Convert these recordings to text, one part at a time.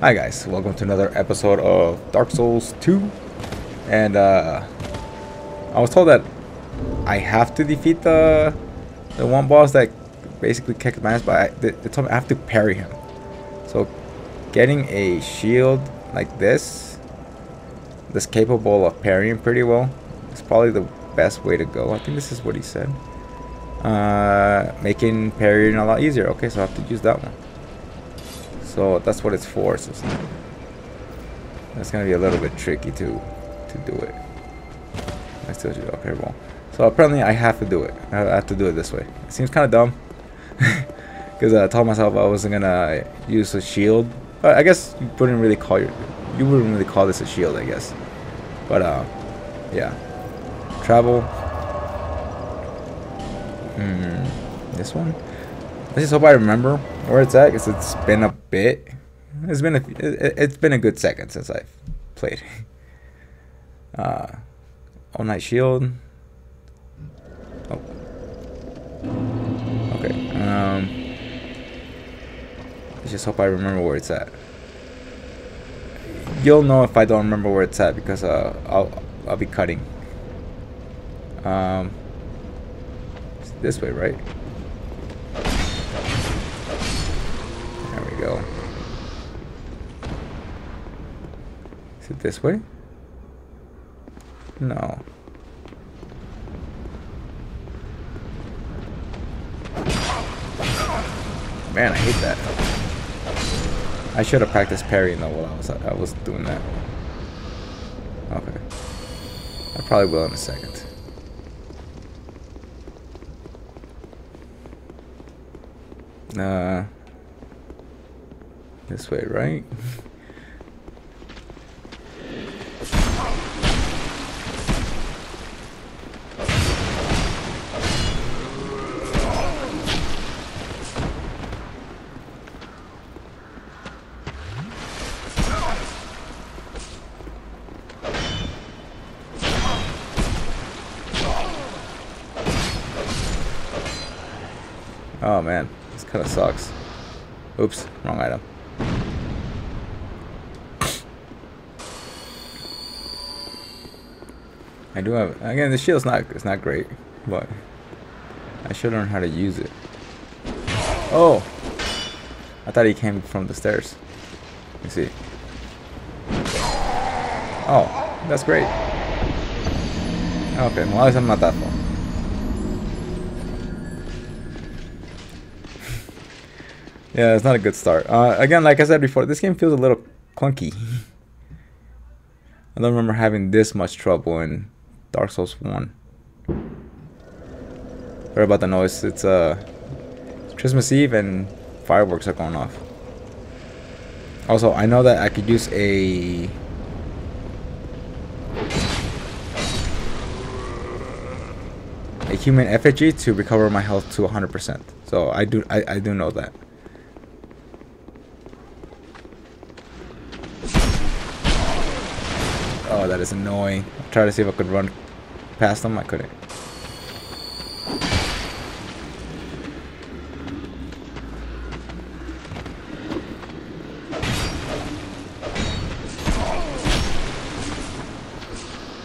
Hi guys, welcome to another episode of Dark Souls 2. And uh I was told that I have to defeat the the one boss that basically kicked my ass, but I, they, they told me I have to parry him. So getting a shield like this that's capable of parrying pretty well is probably the best way to go. I think this is what he said. Uh, making parrying a lot easier. Okay, so I have to use that one. So that's what it's for. So it's gonna be a little bit tricky to to do it. I still do okay well. So apparently I have to do it. I have to do it this way. It seems kind of dumb because I told myself I wasn't gonna use a shield. But I guess you wouldn't really call your you wouldn't really call this a shield, I guess. But uh, yeah. Travel. Hmm. This one. I just hope I remember where it's at, cause it's been a bit. It's been a it, it's been a good second since I've played. Uh, all night shield. Oh. Okay. Um. I just hope I remember where it's at. You'll know if I don't remember where it's at because uh, I'll I'll be cutting. Um. It's this way, right? Go. Is it this way? No. Man, I hate that. I should have practiced parrying though while I was I was doing that. Okay. I probably will in a second. Uh, this way, right? Oh man, this kind of sucks. Oops, wrong item. I do have again. The shield's not it's not great, but I should learn how to use it. Oh, I thought he came from the stairs. Let me see. Oh, that's great. Okay, well at least I'm not that far. Yeah, it's not a good start. Uh, again, like I said before, this game feels a little clunky. I don't remember having this much trouble in Dark Souls 1. Sorry about the noise. It's uh, Christmas Eve and fireworks are going off. Also, I know that I could use a... A human effigy to recover my health to 100%. So I do I, I do know that. Oh, that is annoying. I'll try to see if I could run past them. I couldn't.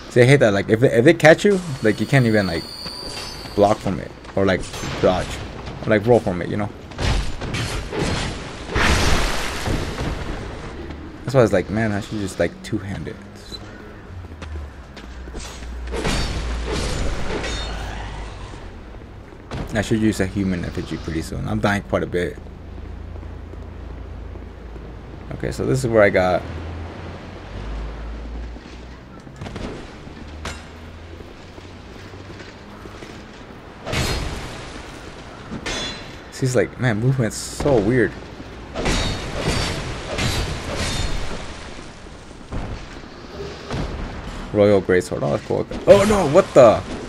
See, I hate that. Like, if they, if they catch you, like, you can't even, like, block from it. Or, like, dodge. Or, like, roll from it, you know? That's why I was like, man, I should just, like, two-hand I should use a human effigy pretty soon. I'm dying quite a bit. Okay, so this is where I got... She's like, man, movement's so weird. Royal Greatsword. Oh, that's cool. Oh no, what the?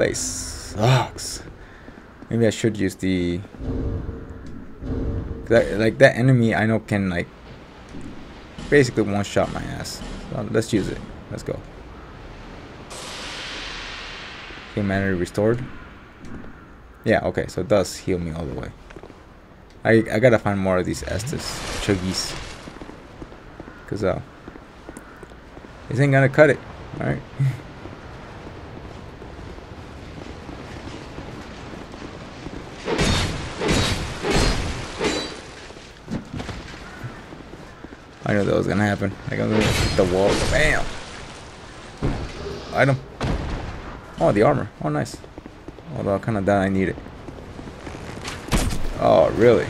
Place sucks. Maybe I should use the... That, like, that enemy I know can, like, basically one-shot my ass. So let's use it. Let's go. Humanity restored. Yeah, okay, so it does heal me all the way. I I gotta find more of these Estus chuggies. Cause uh this ain't gonna cut it. Alright. I knew that was gonna happen. I got the wall. Bam! Item. Oh, the armor. Oh, nice. Although I kind of doubt I need it. Oh, really?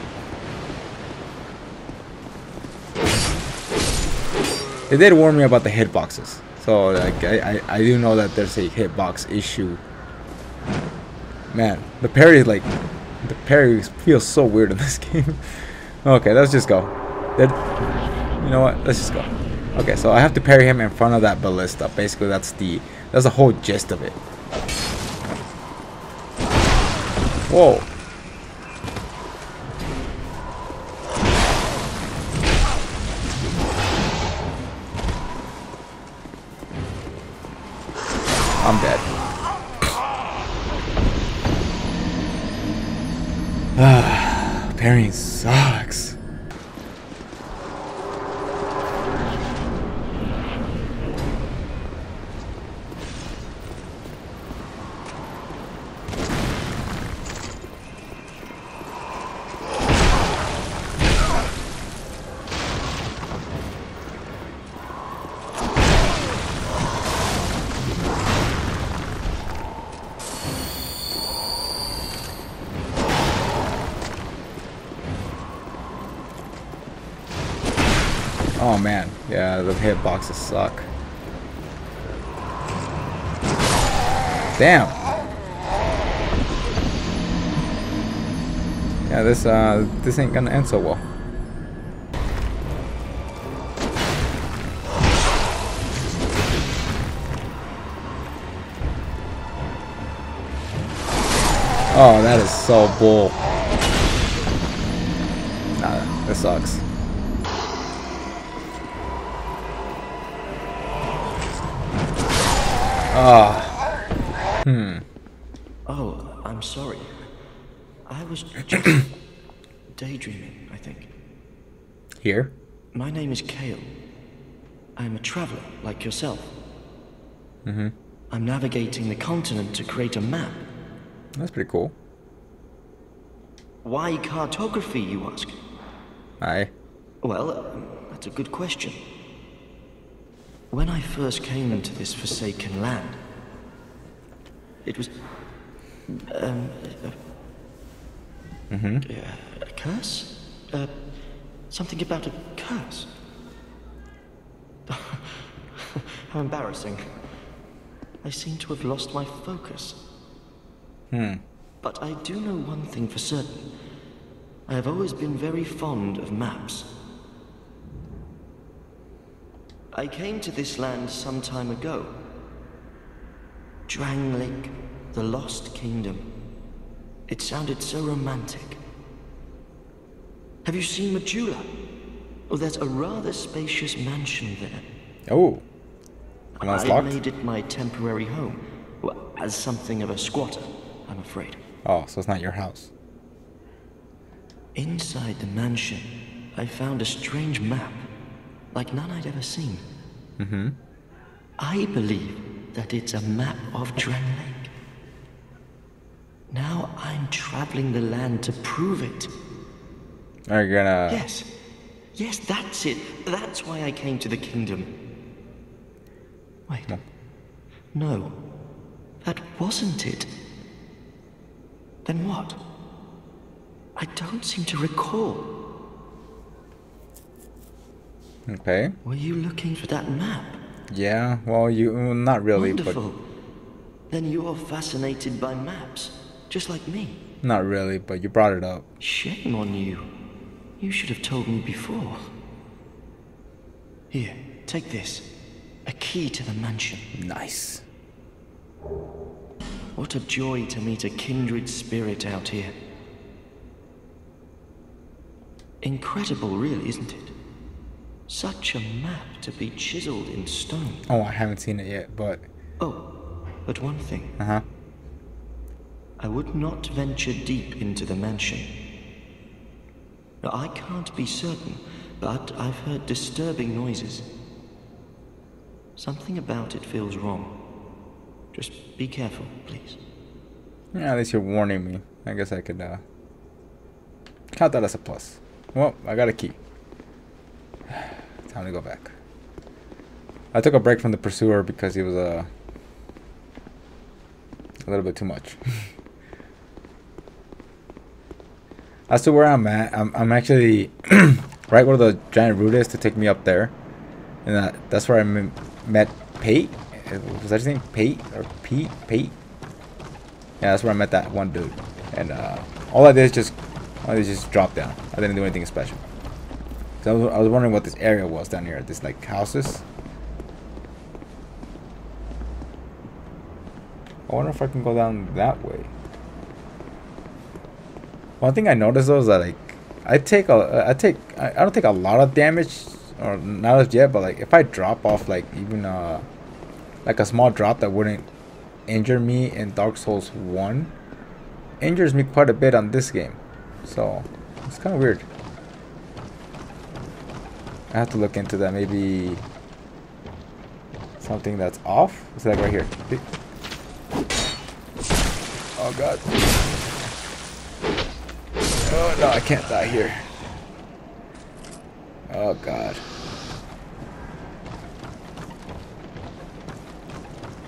They did warn me about the hitboxes. So, like, I, I, I do know that there's a hitbox issue. Man, the parry, is like, the parry feels so weird in this game. okay, let's just go. They're, you know what? Let's just go. Okay, so I have to parry him in front of that ballista. Basically, that's the that's the whole gist of it. Whoa. I'm dead. Parrying sucks. Hitboxes suck. Damn. Yeah, this uh, this ain't gonna end so well. Oh, that is so bull. Nah, this sucks. Ah. Hmm. Oh, I'm sorry. I was just daydreaming, I think. Here? My name is Cale. I'm a traveler like yourself. Mm-hmm. I'm navigating the continent to create a map. That's pretty cool. Why cartography, you ask? Aye. Well, uh, that's a good question. When I first came to this forsaken land, it was. Um, a, Mm-hmm. a, a curse? Uh, something about a curse. How embarrassing. I seem to have lost my focus. Hmm. But I do know one thing for certain. I have always been very fond of maps. I came to this land some time ago. Drangleic, the Lost Kingdom. It sounded so romantic. Have you seen Majula? Oh, there's a rather spacious mansion there. Oh. And that's I locked? made it my temporary home. Well, as something of a squatter, I'm afraid. Oh, so it's not your house. Inside the mansion, I found a strange map, like none I'd ever seen. Mm-hmm. I believe that it's a map of Dren Lake. Now I'm traveling the land to prove it. Are you gonna... Yes. Yes, that's it. That's why I came to the kingdom. Wait. No. No. That wasn't it. Then what? I don't seem to recall. Okay. Were you looking for that map? Yeah, well, you... Not really, Wonderful. Then you're fascinated by maps, just like me. Not really, but you brought it up. Shame on you. You should have told me before. Here, take this. A key to the mansion. Nice. What a joy to meet a kindred spirit out here. Incredible, really, isn't it? Such a map to be chiseled in stone. Oh, I haven't seen it yet, but... Oh, but one thing. Uh-huh. I would not venture deep into the mansion. Now, I can't be certain, but I've heard disturbing noises. Something about it feels wrong. Just be careful, please. Yeah, at least you're warning me. I guess I could uh, count that as a plus. Well, I got a key. Time to go back. I took a break from the pursuer because he was uh, a little bit too much. As to where I'm at, I'm, I'm actually right where the giant root is to take me up there. And that, that's where I met Pate. Was that his name? Pate? Or Pete? Pate? Yeah, that's where I met that one dude. And uh, all I did is just, I did is just drop down. I didn't do anything special. I was, I was wondering what this area was down here. This like houses. I wonder if I can go down that way. One thing I noticed though is that like I take a I take I, don't take a lot of damage or not as yet, but like if I drop off like even uh like a small drop that wouldn't injure me in Dark Souls 1 injures me quite a bit on this game. So it's kind of weird. I have to look into that. Maybe something that's off. It's like right here. Oh god. Oh no, I can't die here. Oh god.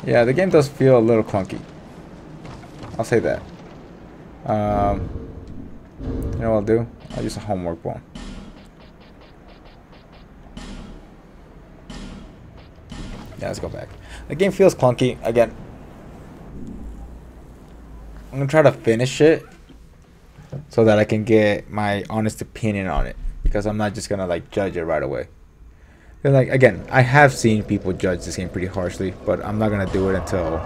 Yeah, the game does feel a little clunky. I'll say that. Um, you know what I'll do? I'll use a Homeward Bone. Yeah, let's go back. The game feels clunky. Again, I'm gonna try to finish it so that I can get my honest opinion on it because I'm not just gonna like judge it right away. And like again, I have seen people judge this game pretty harshly, but I'm not gonna do it until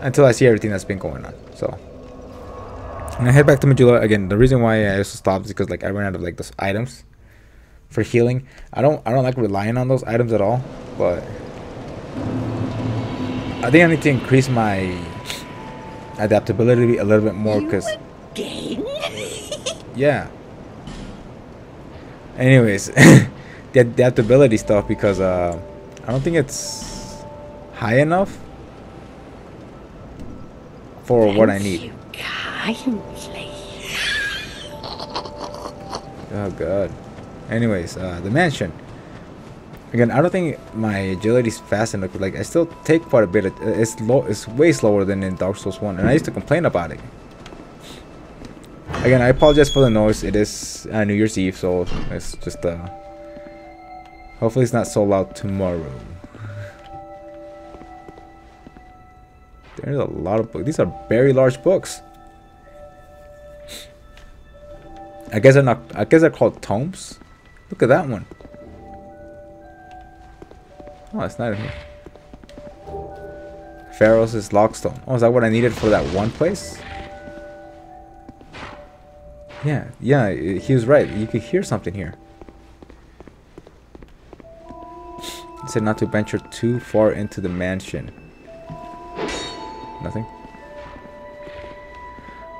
until I see everything that's been going on. So and gonna head back to Majula again. The reason why I also stopped is because like I ran out of like those items for healing. I don't I don't like relying on those items at all, but I think I need to increase my adaptability a little bit more because yeah. Anyways, the adaptability stuff because uh, I don't think it's high enough for Thank what I need. Oh god. Anyways, uh, the mansion. Again, I don't think my agility is fast enough. Like I still take quite a bit. Of, it's low. It's way slower than in Dark Souls One, and I used to complain about it. Again, I apologize for the noise. It is uh, New Year's Eve, so it's just uh. Hopefully, it's not so loud tomorrow. There's a lot of books. These are very large books. I guess they're not. I guess they're called tomes. Look at that one. Oh, it's not here. Pharros' Lockstone. Oh, is that what I needed for that one place? Yeah, yeah, he was right. You could hear something here. He said not to venture too far into the mansion. Nothing.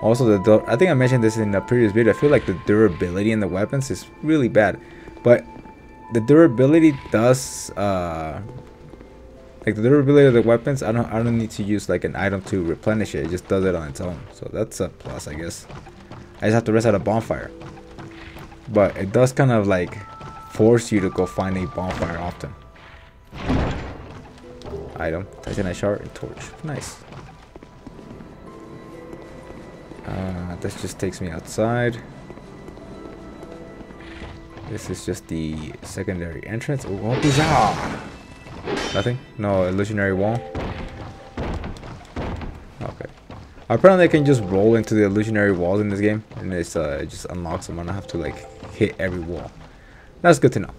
Also, the I think I mentioned this in a previous video. I feel like the durability in the weapons is really bad, but the durability does uh, like the durability of the weapons. I don't I don't need to use like an item to replenish it. It just does it on its own. So that's a plus, I guess. I just have to rest at a bonfire. But it does kind of like force you to go find a bonfire often. Item, Titanite shard and torch. Nice. Uh, this just takes me outside. This is just the secondary entrance. Nothing? No illusionary wall? Okay. Apparently I can just roll into the illusionary walls in this game and it's uh, it just unlocks them I have to like hit every wall. That's good to know.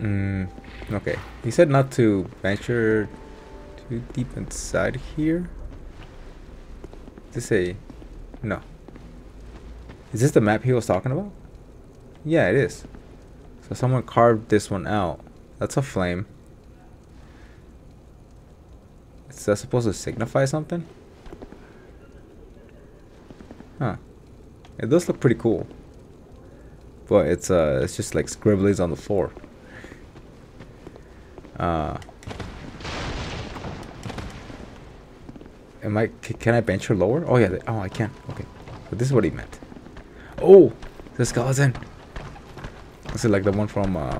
Mm, okay. He said not to venture too deep inside here. Does say no. Is this the map he was talking about? Yeah, it is. So someone carved this one out. That's a flame. Is that supposed to signify something? Huh. It does look pretty cool. But it's uh it's just like scribblies on the floor. Uh Am I can I venture lower? Oh yeah, oh I can. Okay. But this is what he meant. Oh, the skeleton. This is like the one from uh,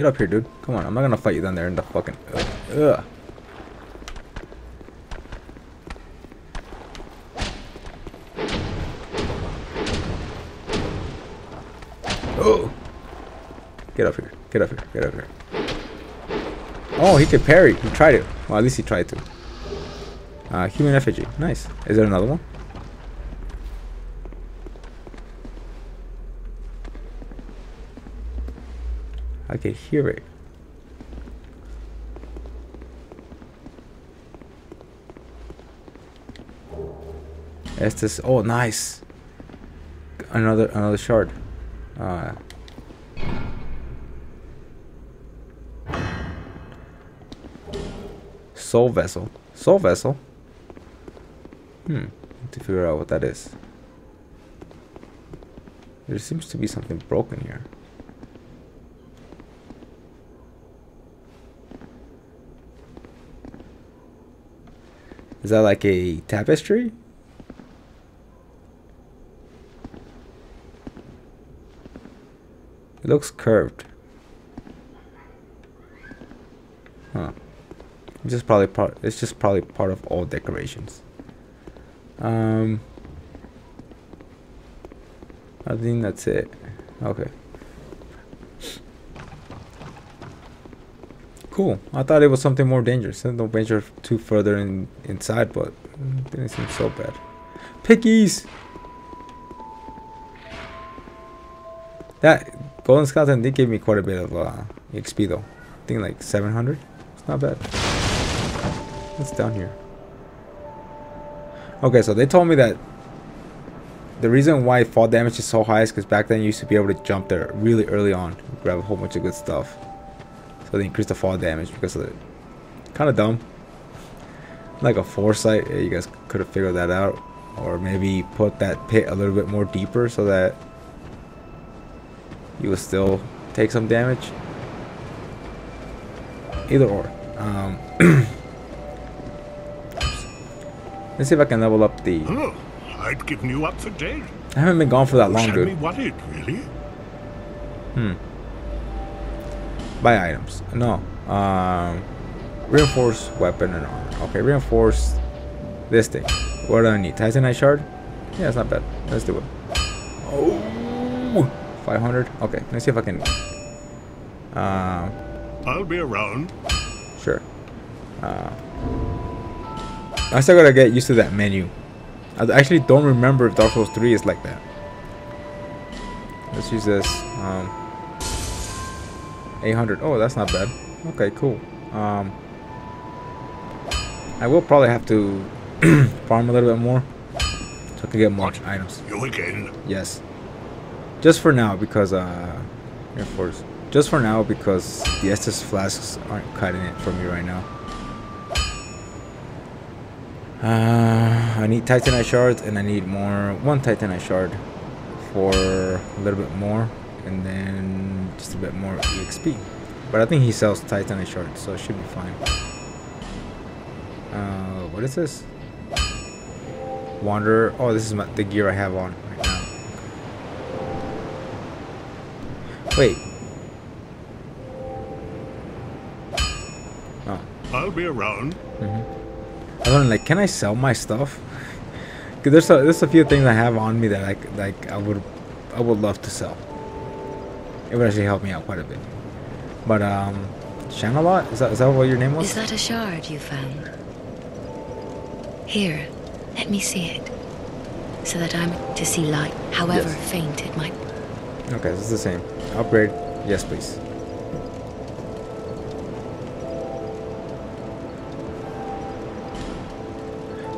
Get up here, dude. Come on, I'm not gonna fight you down there in the fucking ugh. ugh. Oh! Get up here. Get up here. Get up here. Oh, he could parry. He tried it. Well, at least he tried to. Uh, human effigy. Nice. Is there another one? I can hear it. Estus. Oh, nice. Another another shard. Uh, soul vessel. Soul vessel. Hmm. To figure out what that is. There seems to be something broken here. Is that like a tapestry? It looks curved. Huh. It's just probably part. It's just probably part of all decorations. Um. I think that's it. Okay. Cool. I thought it was something more dangerous. No venture too further in inside, but it didn't seem so bad. Pickies. That golden skeleton did give me quite a bit of uh, XP though. I think like 700. It's not bad. What's down here? Okay, so they told me that the reason why fall damage is so high is because back then you used to be able to jump there really early on, grab a whole bunch of good stuff. So they increased the fall damage because of it. Kind of dumb. Like a foresight, yeah, you guys could have figured that out, or maybe put that pit a little bit more deeper so that you will still take some damage. Either or. Um, let's see if I can level up the. Oh, I'd given you up for dead. I haven't been gone for that long, dude. worried, really. Hmm. Buy items. No. Um. Reinforce weapon and armor. Okay, reinforce this thing. What do I need? Titanite shard? Yeah, it's not bad. Let's do it. Oh, 500. Okay, let's see if I can. Um. I'll be around. Sure. Uh, I still gotta get used to that menu. I actually don't remember if Dark Souls 3 is like that. Let's use this. Um, 800. Oh, that's not bad. Okay, cool. Um, I will probably have to farm a little bit more so I can get more What? items. You again. Yes. Just for now, because uh, Air Force. Just for now, because the Estus flasks aren't cutting it for me right now. Uh, I need Titanite shards, and I need more one Titanite shard for a little bit more, and then just a bit more EXP. But I think he sells Titanite shards, so it should be fine. Uh, what is this? Wanderer. Oh, this is my, the gear I have on right now. Wait. Oh. I'll be around. I was wondering, like, can I sell my stuff? Cause there's a there's a few things I have on me that like like I would I would love to sell. It would actually help me out quite a bit. But um, Shanalotte is that is that what your name was? Is that a shard you found? Here, let me see it. So that I'm to see light, however Yes. faint it might. Okay, this is the same. Upgrade, yes please.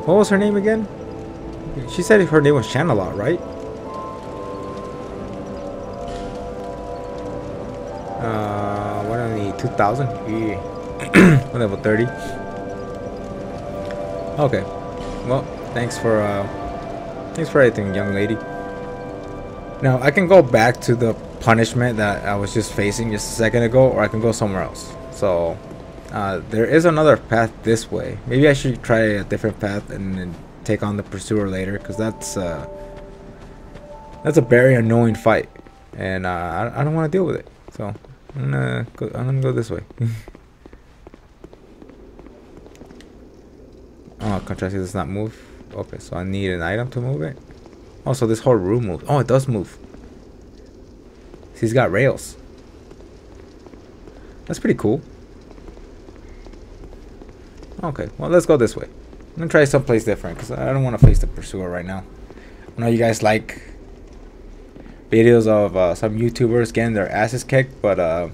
What was her name again? She said her name was Shanalotte, right? 2,000? Yeah. level 30. Okay. Well, thanks for, uh, thanks for everything, young lady. Now, I can go back to the punishment that I was just facing just a second ago, or I can go somewhere else. So, uh, there is another path this way. Maybe I should try a different path and then take on the pursuer later, because that's, uh, that's a very annoying fight, and uh, I, I don't want to deal with it. So I'm gonna go, I'm gonna go this way. oh, contrasting does not move. Okay, so I need an item to move it. Also, this whole room moves. Oh, it does move. He's got rails. That's pretty cool. Okay, well, let's go this way. I'm gonna try someplace different because I don't want to face the pursuer right now. I know you guys like videos of uh, some YouTubers getting their asses kicked, but uh,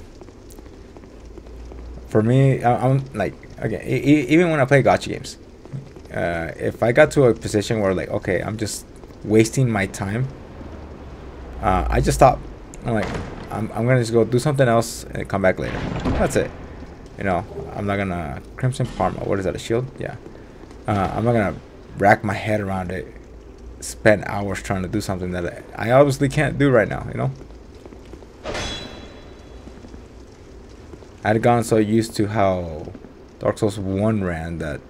for me, I, am like again, e even when I play gacha games, uh, if I got to a position where like okay, I'm just wasting my time, uh, I just stop. I'm like, I'm, I'm gonna just go do something else and come back later. That's it. You know, I'm not gonna Crimson Parma. What is that? A shield? Yeah. Uh, I'm not gonna rack my head around it spend hours trying to do something that I obviously can't do right now, you know? I had gotten so used to how Dark Souls 1 ran that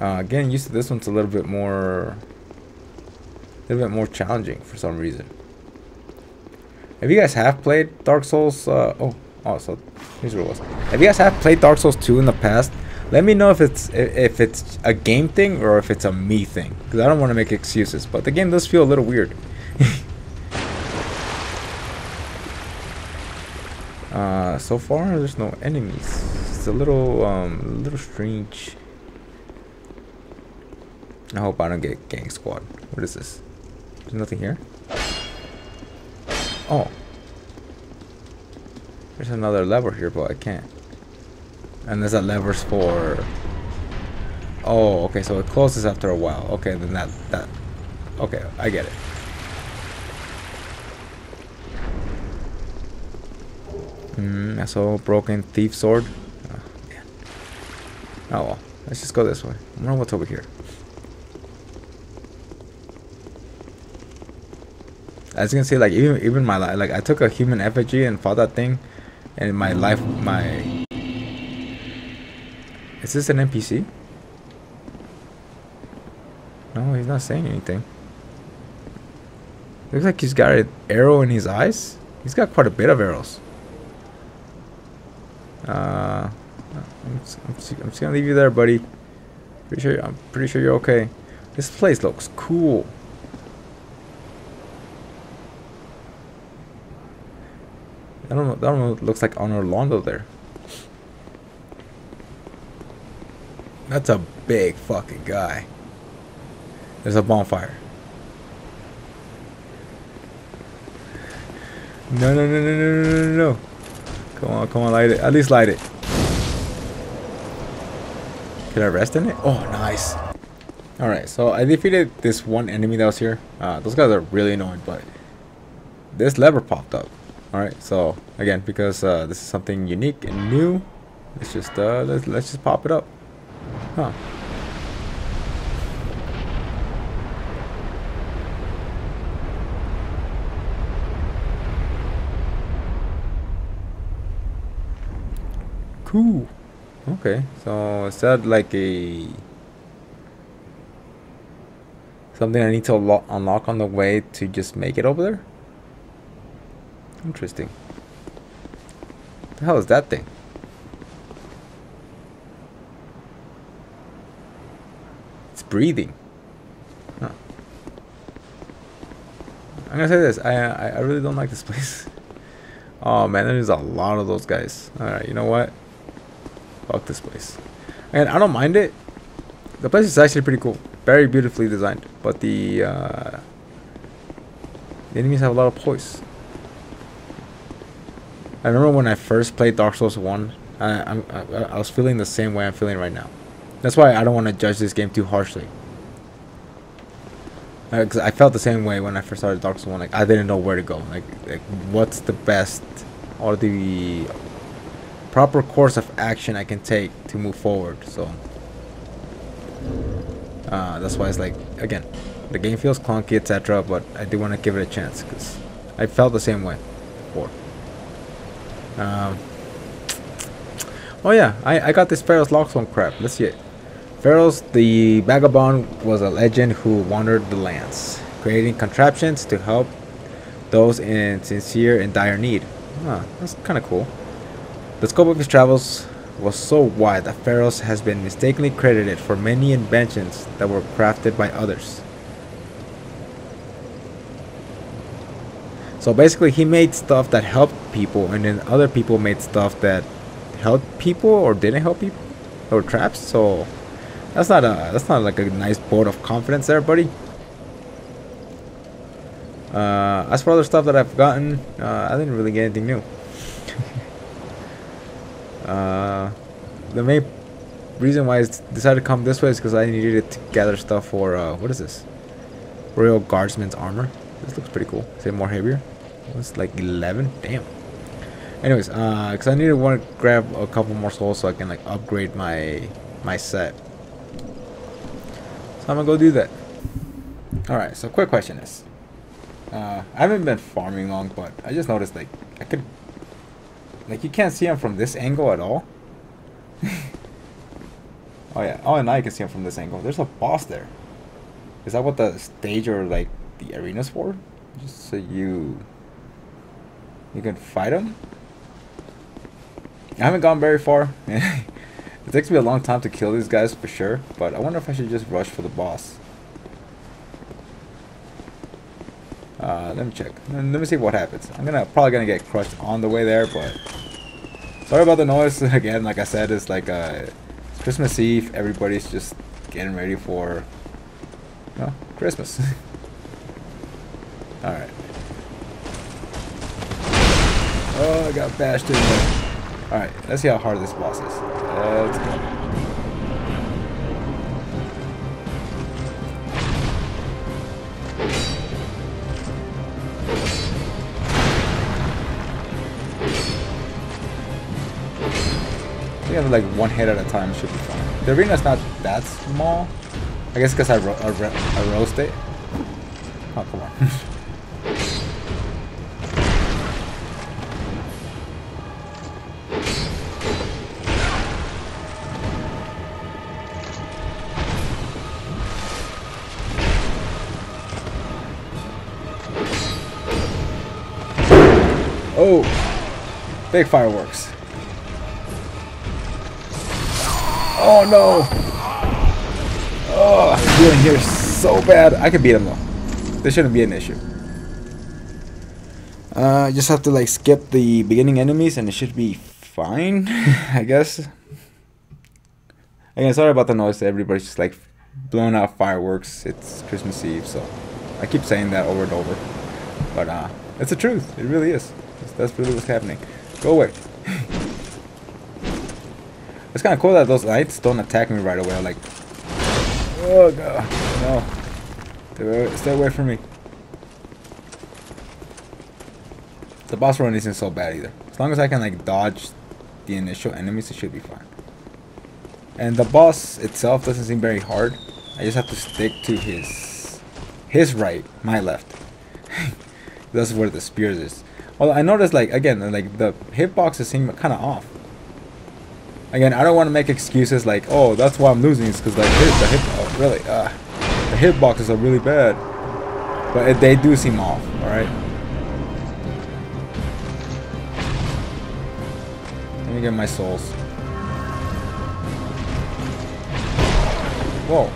uh, getting used to this one's a little bit more a little bit more challenging for some reason. If you guys have played Dark Souls, uh, oh, oh, so here's what it was. If you guys have played Dark Souls 2 in the past, let me know if it's if it's a game thing or if it's a me thing. Because I don't want to make excuses. But the game does feel a little weird. uh, so far, there's no enemies. It's a little, um, little strange. I hope I don't get gang squad. What is this? There's nothing here. Oh. There's another lever here, but I can't. And there's a levers for... Oh, okay, so it closes after a while. Okay, then that... that okay, I get it. Hmm, so broken thief sword. Oh, oh well, let's just go this way. I wonder what's over here. As you can see, like even even my life, like I took a human effigy and fought that thing, and my life, my is this an NPC? No, he's not saying anything. Looks like he's got an arrow in his eyes. He's got quite a bit of arrows. Uh, I'm just, gonna leave you there, buddy. Pretty sure I'm pretty sure you're okay. This place looks cool. I don't know. Know. It looks like Anor Londo there. That's a big fucking guy. There's a bonfire. No, no, no, no, no, no, no, no. Come on, come on, light it. At least light it. Can I rest in it? Oh, nice. Alright, so I defeated this one enemy that was here. Uh, those guys are really annoying, but this lever popped up. Alright, so again, because uh, this is something unique and new, let's just uh, let's, let's just pop it up. Huh. Cool. Okay, so is that like a something I need to unlock on the way to just make it over there? Interesting. The hell is that thing? Breathing. Huh. I'm gonna say this. I, I, I really don't like this place. oh man, there's a lot of those guys. All right, you know what? Fuck this place. And I don't mind it. The place is actually pretty cool. Very beautifully designed. But the uh, the enemies have a lot of poise. I remember when I first played Dark Souls 1, I, I, I was feeling the same way I'm feeling right now. That's why I don't want to judge this game too harshly. Because uh, I felt the same way when I first started Dark Souls 1. Like, I didn't know where to go. Like, like what's the best or the proper course of action I can take to move forward. So uh, that's why it's like again, the game feels clunky, etc. But I do want to give it a chance because I felt the same way before. Um, oh yeah, I, I got this Pharros' Lockstone crap. Let's see it. Pharros the vagabond was a legend who wandered the lands, creating contraptions to help those in sincere and dire need. Huh, that's kind of cool. The scope of his travels was so wide that Pharros has been mistakenly credited for many inventions that were crafted by others. So basically, he made stuff that helped people, and then other people made stuff that helped people or didn't help people, or traps. So that's not a that's not like a nice vote of confidence there, buddy. Uh, as for other stuff that I've gotten, uh, I didn't really get anything new. uh, the main reason why I decided to come this way is because I needed to gather stuff for uh, what is this? Royal Guardsman's armor. This looks pretty cool. Is it more heavier? It's like 11. Damn. Anyways, uh, because I need to want to grab a couple more souls so I can like upgrade my my set. I'm gonna go do that. All right. So quick question is, uh, I haven't been farming long, but I just noticed like I could, like you can't see him from this angle at all. oh yeah. Oh, and now you can see him from this angle. There's a boss there. Is that what the stage or like the arena's for? Just so you you can fight him. I haven't gone very far. it takes me a long time to kill these guys for sure, but I wonder if I should just rush for the boss. Uh, let me check. Let me see what happens. I'm gonna probably gonna get crushed on the way there, but sorry about the noise. Again, like I said, it's like uh, Christmas Eve. Everybody's just getting ready for well, Christmas. All right. Oh, I got bashed in there. Alright, let's see how hard this boss is. Let's go. I think like one hit at a time should be fine. The arena's not that small. I guess because I, ro I, ro I roast it. Oh, come on. big fireworks. Oh no. Oh, I'm feeling here so bad. I could beat him though. This shouldn't be an issue. Uh, just have to like skip the beginning enemies and it should be fine, I guess. Again, sorry about the noise. Everybody's just like blowing out fireworks. It's Christmas Eve, so I keep saying that over and over. But uh, it's the truth. It really is. That's really what's happening. Go away. it's kind of cool that those lights don't attack me right away. I'm like, oh god, no. Stay away from me. The boss run isn't so bad either. As long as I can like dodge the initial enemies, it should be fine. And the boss itself doesn't seem very hard. I just have to stick to his his right, my left. That's where the spears is. Well, I noticed like again, like the hitboxes seem kind of off. Again, I don't want to make excuses like, oh, that's why I'm losing, is because like hit, the hit, oh, really, uh, the hitboxes are really bad, but it, they do seem off. All right. Let me get my souls. Whoa.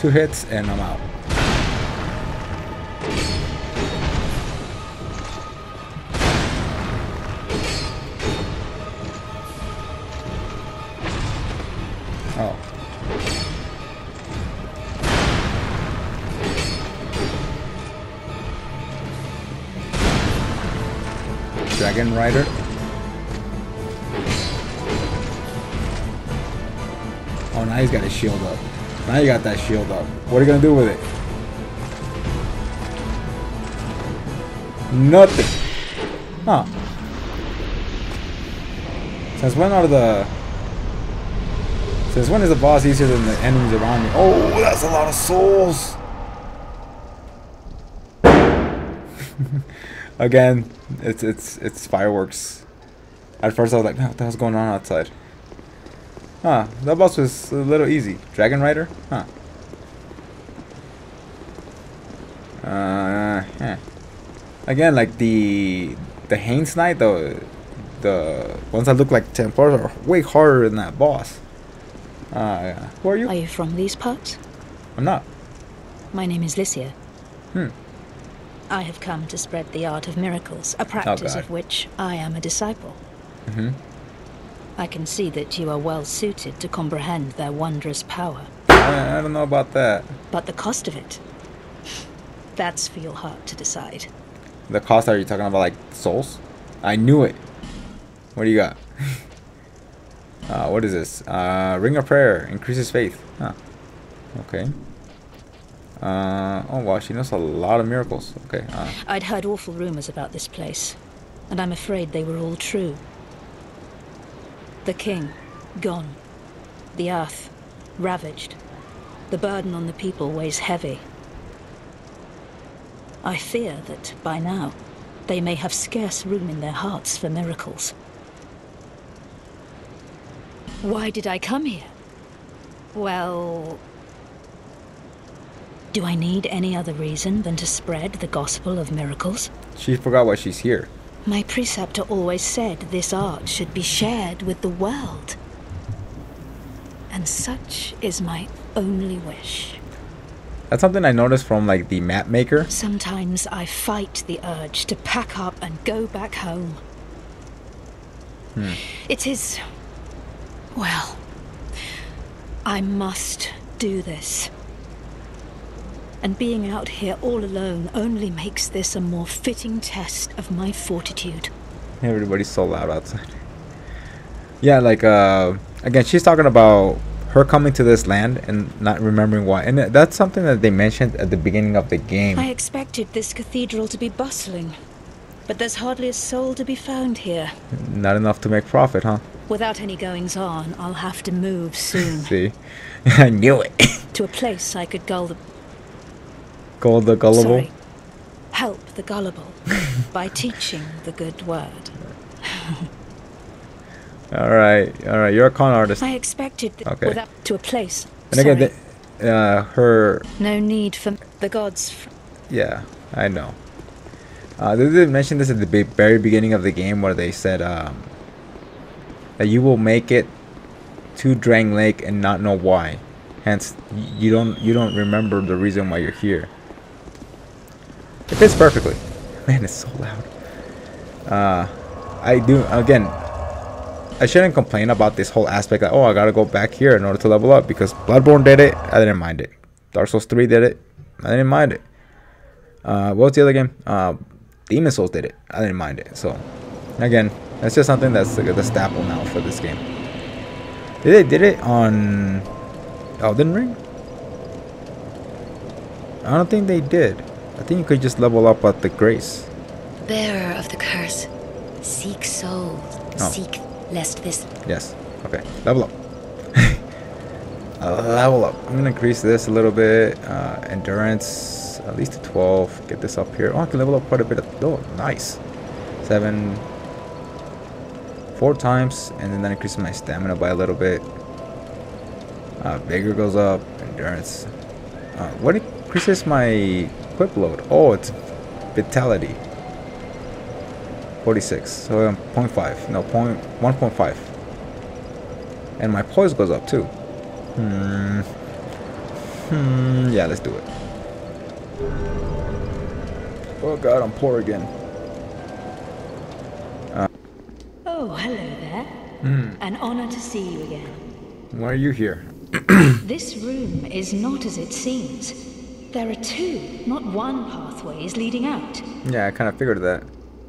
Two hits and I'm out. Oh. Dragon Rider. Oh, now he's got his shield up. Now you got that shield up. What are you gonna do with it? Nothing. Huh. Since when are the... Since when is the boss easier than the enemies around me? Oh, that's a lot of souls! Again, it's it's it's fireworks. At first I was like, what the hell's going on outside? Huh, that boss was a little easy. Dragon Rider? Huh. Uh, yeah. Again, like the the Haines Knight, the the ones that look like Templars are way harder than that boss. Uh, yeah. Who are you? Are you from these parts? I'm not. My name is Licia. Hmm. I have come to spread the art of miracles, a practice God. of which I am a disciple. Mm-hmm. I can see that you are well suited to comprehend their wondrous power. I, I don't know about that. But the cost of it, that's for your heart to decide. The cost are you talking about like souls? I knew it. What do you got? uh, what is this? Uh, Ring of Prayer increases faith. Huh. Okay. Uh, oh wow, she knows a lot of miracles. Okay. Uh, I'd heard awful rumors about this place, and I'm afraid they were all true. The king, gone. The earth, ravaged. The burden on the people weighs heavy. I fear that, by now, they may have scarce room in their hearts for miracles. Why did I come here? Well... Do I need any other reason than to spread the gospel of miracles? she forgot why she's here. My preceptor always said this art should be shared with the world. And such is my only wish. That's something I noticed from like the map maker. Sometimes I fight the urge to pack up and go back home. Hmm. It is. Well. I must do this. And being out here all alone only makes this a more fitting test of my fortitude. Everybody's so loud outside. Yeah, like uh, again, she's talking about her coming to this land and not remembering why, and that's something that they mentioned at the beginning of the game. I expected this cathedral to be bustling, but there's hardly a soul to be found here. Not enough to make profit, huh? Without any goings on, I'll have to move soon See, I knew it. to a place I could gull the Gold the gullible. sorry, help the gullible by teaching the good word. All right, all right. You're a con artist. I expected Okay. to a place. And sorry, again, the, uh, her. no need for the gods. Yeah, I know. Uh, they did mention this at the very beginning of the game where they said um, that you will make it to Drangleic and not know why. Hence, you don't you don't remember the reason why you're here. It fits perfectly. Man, it's so loud. Uh, I do again. I shouldn't complain about this whole aspect. Like, oh, I gotta go back here in order to level up because Bloodborne did it. I didn't mind it. Dark Souls 3 did it. I didn't mind it. Uh, what was the other game? Uh, Demon Souls did it. I didn't mind it. So, again, that's just something that's like the staple now for this game. Did they did it on Elden Ring? I don't think they did. I think you could just level up at the Grace. Bearer of the curse, seek soul, Oh. Seek lest this Yes. Okay. Level up. Uh, level up. I'm gonna increase this a little bit. Uh, endurance at least to 12. Get this up here. Oh, I can level up quite a bit. Of, oh, nice. Seven. Four times, and then that increases my stamina by a little bit. Uh, vigor goes up. Endurance. Uh, what increases my equip load? Oh, it's vitality. 46. So I'm 0.5. No, point 1.5. And my poise goes up too. Hmm. Hmm. Yeah, let's do it. Oh god, I'm poor again. oh, hello there. Hmm. An honor to see you again. Why are you here? This room is not as it seems. There are two, not one pathways leading out. Yeah, I kind of figured that.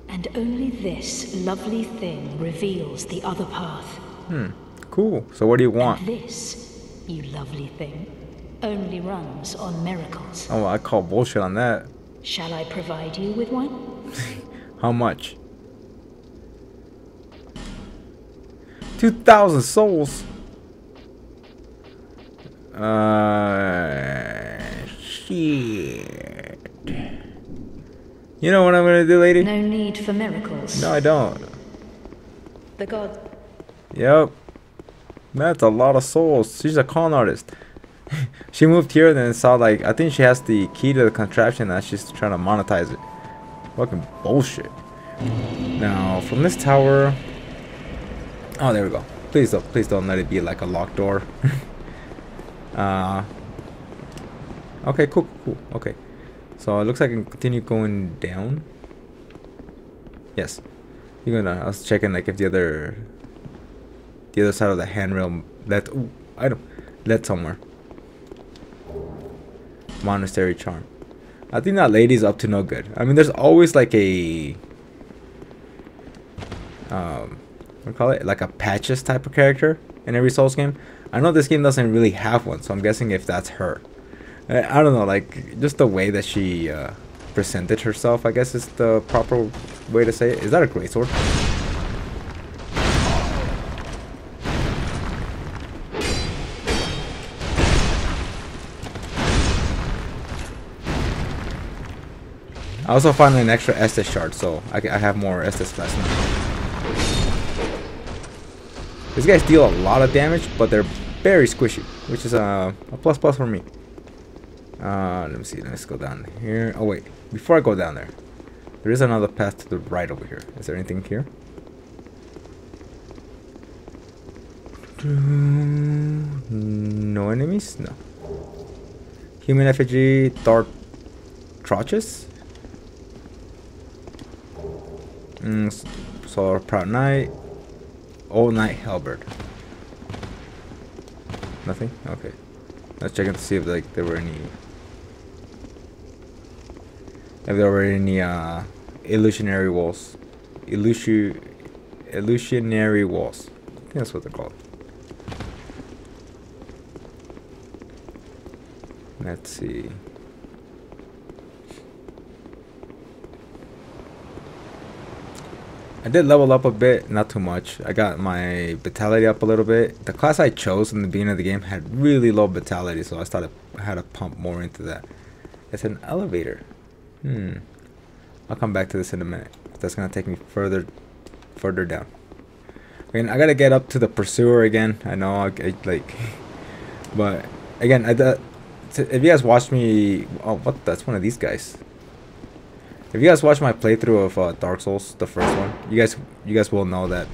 And only this lovely thing reveals the other path. Hmm. Cool. So what do you want? And this, you lovely thing, only runs on miracles. Oh, I call bullshit on that. Shall I provide you with one? How much? 2,000 souls. Uh, shit. You know what I'm gonna do, lady? No need for miracles. No, I don't. The god Yep. That's a lot of souls. She's a con artist. she moved here and then saw like I think she has the key to the contraption and she's trying to monetize it. Fucking bullshit. Now from this tower Oh there we go. Please don't please don't let it be like a locked door. uh Okay, cool, cool, okay. So it looks like I can continue going down. Yes. You're gonna I was checking like if the other the other side of the handrail led ooh, item led somewhere. Monastery charm. I think that lady's up to no good. I mean there's always like a um what call it? Like a patches type of character in every Souls game. I know this game doesn't really have one, so I'm guessing if that's her. I, don't know, like just the way that she uh, presented herself, I guess is the proper way to say it. Is that a great sword? I also found an extra Estus shard, so I, I have more Estus flask now. These guys deal a lot of damage, but they're very squishy, which is uh, a plus plus for me. Uh, let me see. Let's go down here. Oh wait, before I go down there, there is another path to the right over here. Is there anything here? No enemies? No. Human effigy, dark Troches? Mm, Solar Proud Knight. Old Knight Halberd. Nothing? Okay. Let's check to see if like there were any if there were any uh illusionary walls. Illusion illusionary walls. I think that's what they're called. Let's see. I did level up a bit, not too much. I got my vitality up a little bit. The class I chose in the beginning of the game had really low vitality, so I started I had to pump more into that. It's an elevator. Hmm. I'll come back to this in a minute. That's gonna take me further, further down. I mean, I gotta get up to the pursuer again. I know, I, I like, but again, I thought- if you guys watched me, oh, what? That's one of these guys. If you guys watch my playthrough of uh, Dark Souls, the first one, you guys, you guys will know that.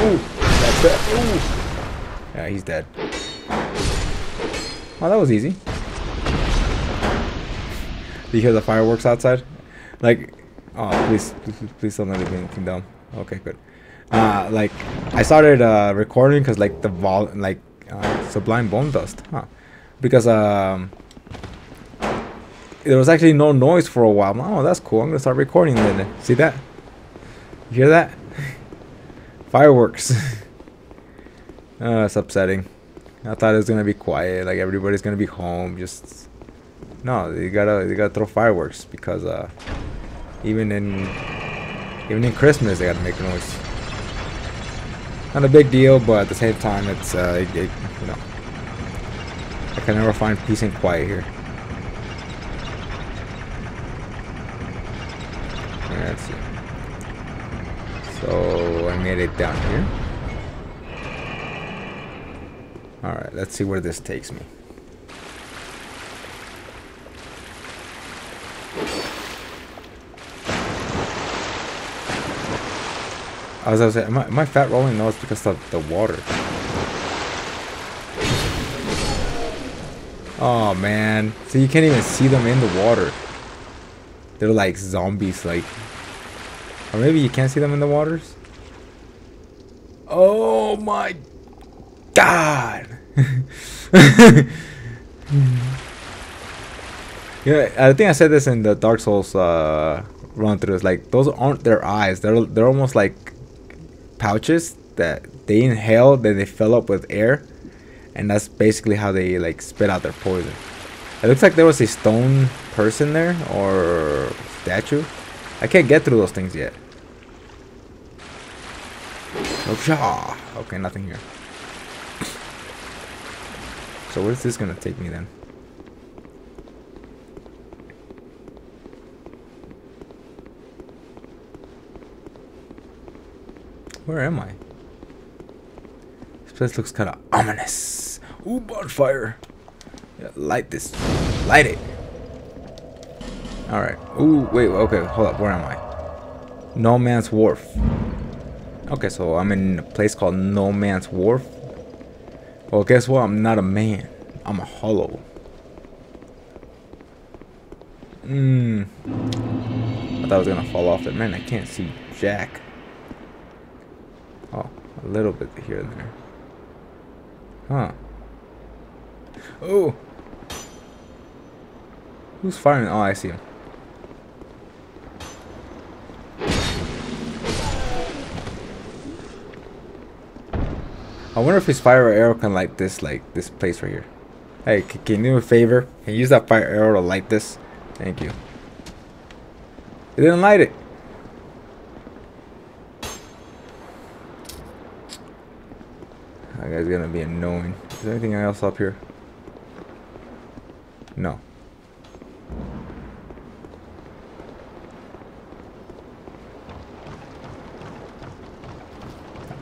Ooh, that's it. Ooh. Yeah, he's dead. Oh, that was easy. You hear the fireworks outside? Like, oh, please, please, please don't let it be anything dumb. Okay, good. Uh, like, I started uh, recording because like the vol, like uh, Sublime Bone Dust, huh? Because um, there was actually no noise for a while. Oh, that's cool. I'm gonna start recording then. See that? You hear that? Fireworks. uh, it's upsetting. I thought it was gonna be quiet, like everybody's gonna be home. Just no, you gotta you gotta throw fireworks because uh, even in even in Christmas they gotta make noise. Not a big deal, but at the same time, it's uh, it, it, you know, I can never find peace and quiet here. Let's see. So I made it down here. Alright, let's see where this takes me. As I was gonna say, am I, am I fat rolling? No, it's because of the water. Oh man, so you can't even see them in the water. They're like zombies, like, or maybe you can't see them in the waters. Oh my god! Yeah, I think I said this in the Dark Souls uh, run throughs. Like those aren't their eyes. They're they're almost like pouches that they inhale, then they fill up with air, and that's basically how they like spit out their poison. It looks like there was a stone person there or statue. I can't get through those things yet. Oh, okay, nothing here. So where's this gonna take me then? Where am I? This place looks kind of ominous. Ooh, bonfire. Yeah, light this. Light it. Alright. Ooh, wait, okay, hold up. Where am I? No Man's Wharf. Okay, so I'm in a place called No Man's Wharf. Well, guess what? I'm not a man. I'm a hollow. Mmm. I thought I was gonna fall off there. Man, I can't see Jack. Oh, a little bit here and there. Huh. Oh! Who's firing? Oh, I see him. I wonder if his fire arrow can light this, like, this place right here. Hey, can you do me a favor? Can you use that fire arrow to light this? Thank you. It didn't light it. That guy's gonna be annoying. Is there anything else up here? No.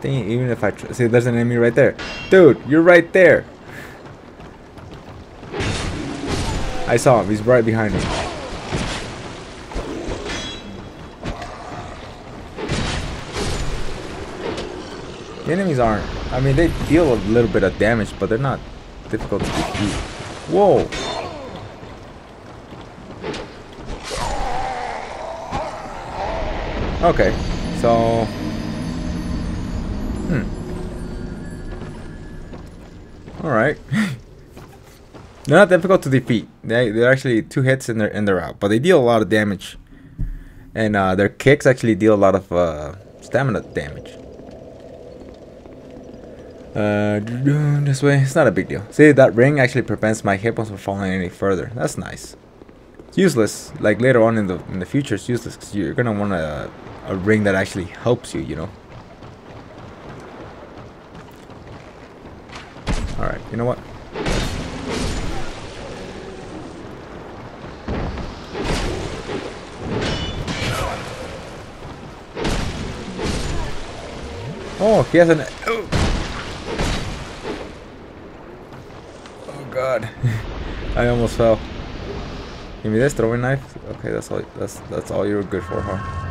Even if I see, there's an enemy right there, dude. You're right there. I saw him. He's right behind me. The enemies aren't. I mean, they deal a little bit of damage, but they're not difficult to defeat. Whoa. Okay, so... Alright. they're not difficult to defeat. They, they're actually two hits and they're, and they're out. But they deal a lot of damage. And uh, their kicks actually deal a lot of uh, stamina damage. Uh, this way. It's not a big deal. See, that ring actually prevents my hit points from falling any further. That's nice. It's useless. Like later on in the in the future, it's useless because you're gonna want a a ring that actually helps you. You know. All right. You know what? Oh, he has an. Oh. oh god. I almost fell. Give me this throwing knife. Okay, that's all that's that's all you were good for, huh?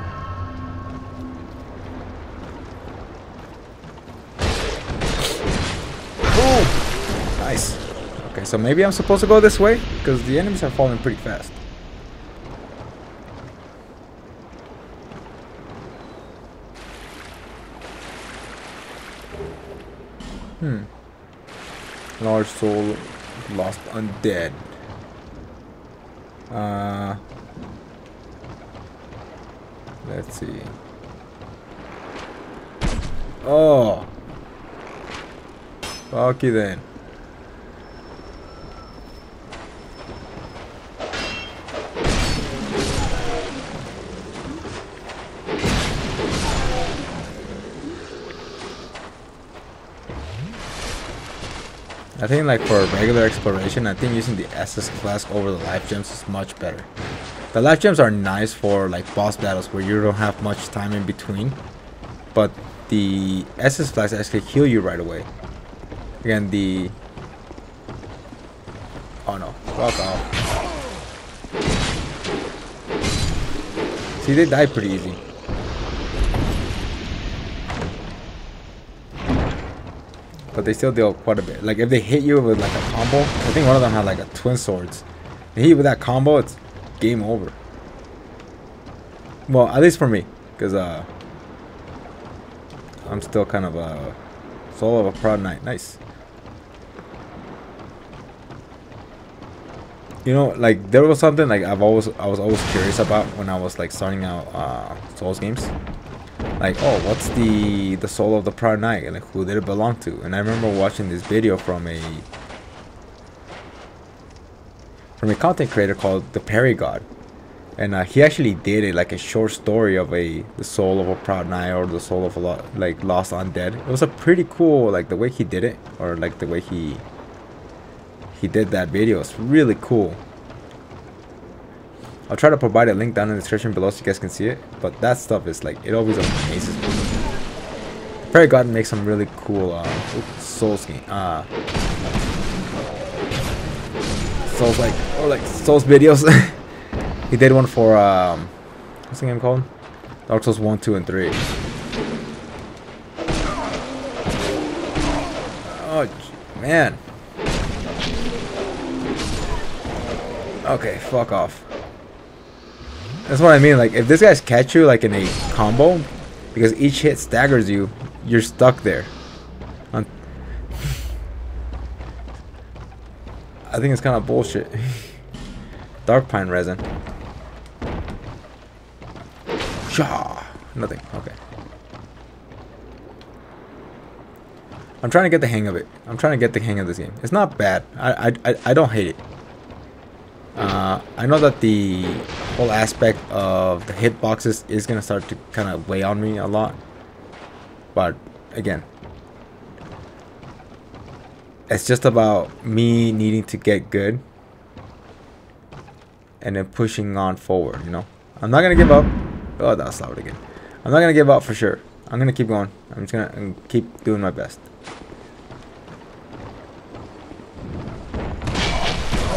So maybe I'm supposed to go this way? Because the enemies are falling pretty fast. Hmm. Large soul Lost Undead. Uh, let's see. Oh. Okay then. I think like for regular exploration, I think using the Estus flask over the life gems is much better. The life gems are nice for like boss battles where you don't have much time in between. But the Estus flask actually heal you right away. Again, the... Oh no, fuck off. See, they die pretty easy. But they still deal quite a bit. Like if they hit you with like a combo, I think one of them had like a twin swords. They hit you with that combo, it's game over. Well, at least for me, because uh, I'm still kind of a soul of a proud knight. Nice. you know, like there was something like I've always I was always curious about when I was like starting out uh, Souls games. Like, oh, what's the the soul of the Proud Knight and like who did it belong to? And I remember watching this video from a from a content creator called the Perry God, and uh, he actually did it like a short story of a the soul of a proud knight or the soul of a lo- like lost undead. It was a pretty cool like the way he did it or like the way he he did that video. It's really cool. I'll try to provide a link down in the description below so you guys can see it. But that stuff is like it always amazes me. Perry God makes some really cool uh, Souls game. Uh, Souls like or like Souls videos. he did one for um, what's the game called? Dark Souls one, two, and three. Oh man. Okay, fuck off. That's what I mean. Like, if this guy's catch you like in a combo, because each hit staggers you, you're stuck there. I think it's kind of bullshit. Dark pine resin. Shaw. Nothing. Okay. I'm trying to get the hang of it. I'm trying to get the hang of this game. It's not bad. I I I, I don't hate it. Uh, I know that the whole aspect of the hitboxes is gonna start to kind of weigh on me a lot, but again, it's just about me needing to get good and then pushing on forward. You know, I'm not gonna give up. Oh, that was loud again. I'm not gonna give up for sure. I'm gonna keep going. I'm just gonna um, keep doing my best.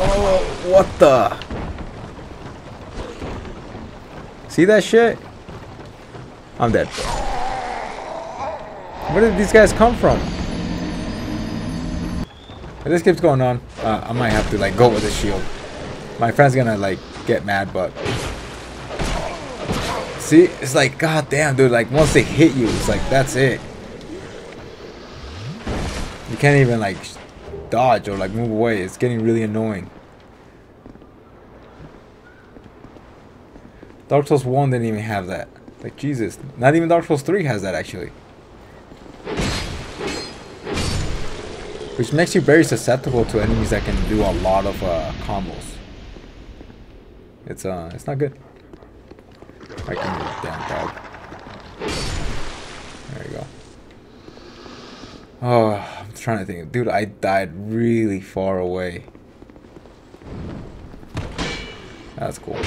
Oh, what the? See that shit? I'm dead. Where did these guys come from? If this keeps going on, uh, I might have to like go with the shield. My friend's gonna like get mad, but see, it's like god damn, dude. Like once they hit you, it's like that's it. You can't even like dodge or like move away. It's getting really annoying. Dark Souls 1 didn't even have that. Like Jesus. Not even Dark Souls 3 has that actually. Which makes you very susceptible to enemies that can do a lot of uh, combos. It's uh it's not good. I can move damn dog. There you go. Oh, I'm trying to think. Dude, I died really far away. That's cool.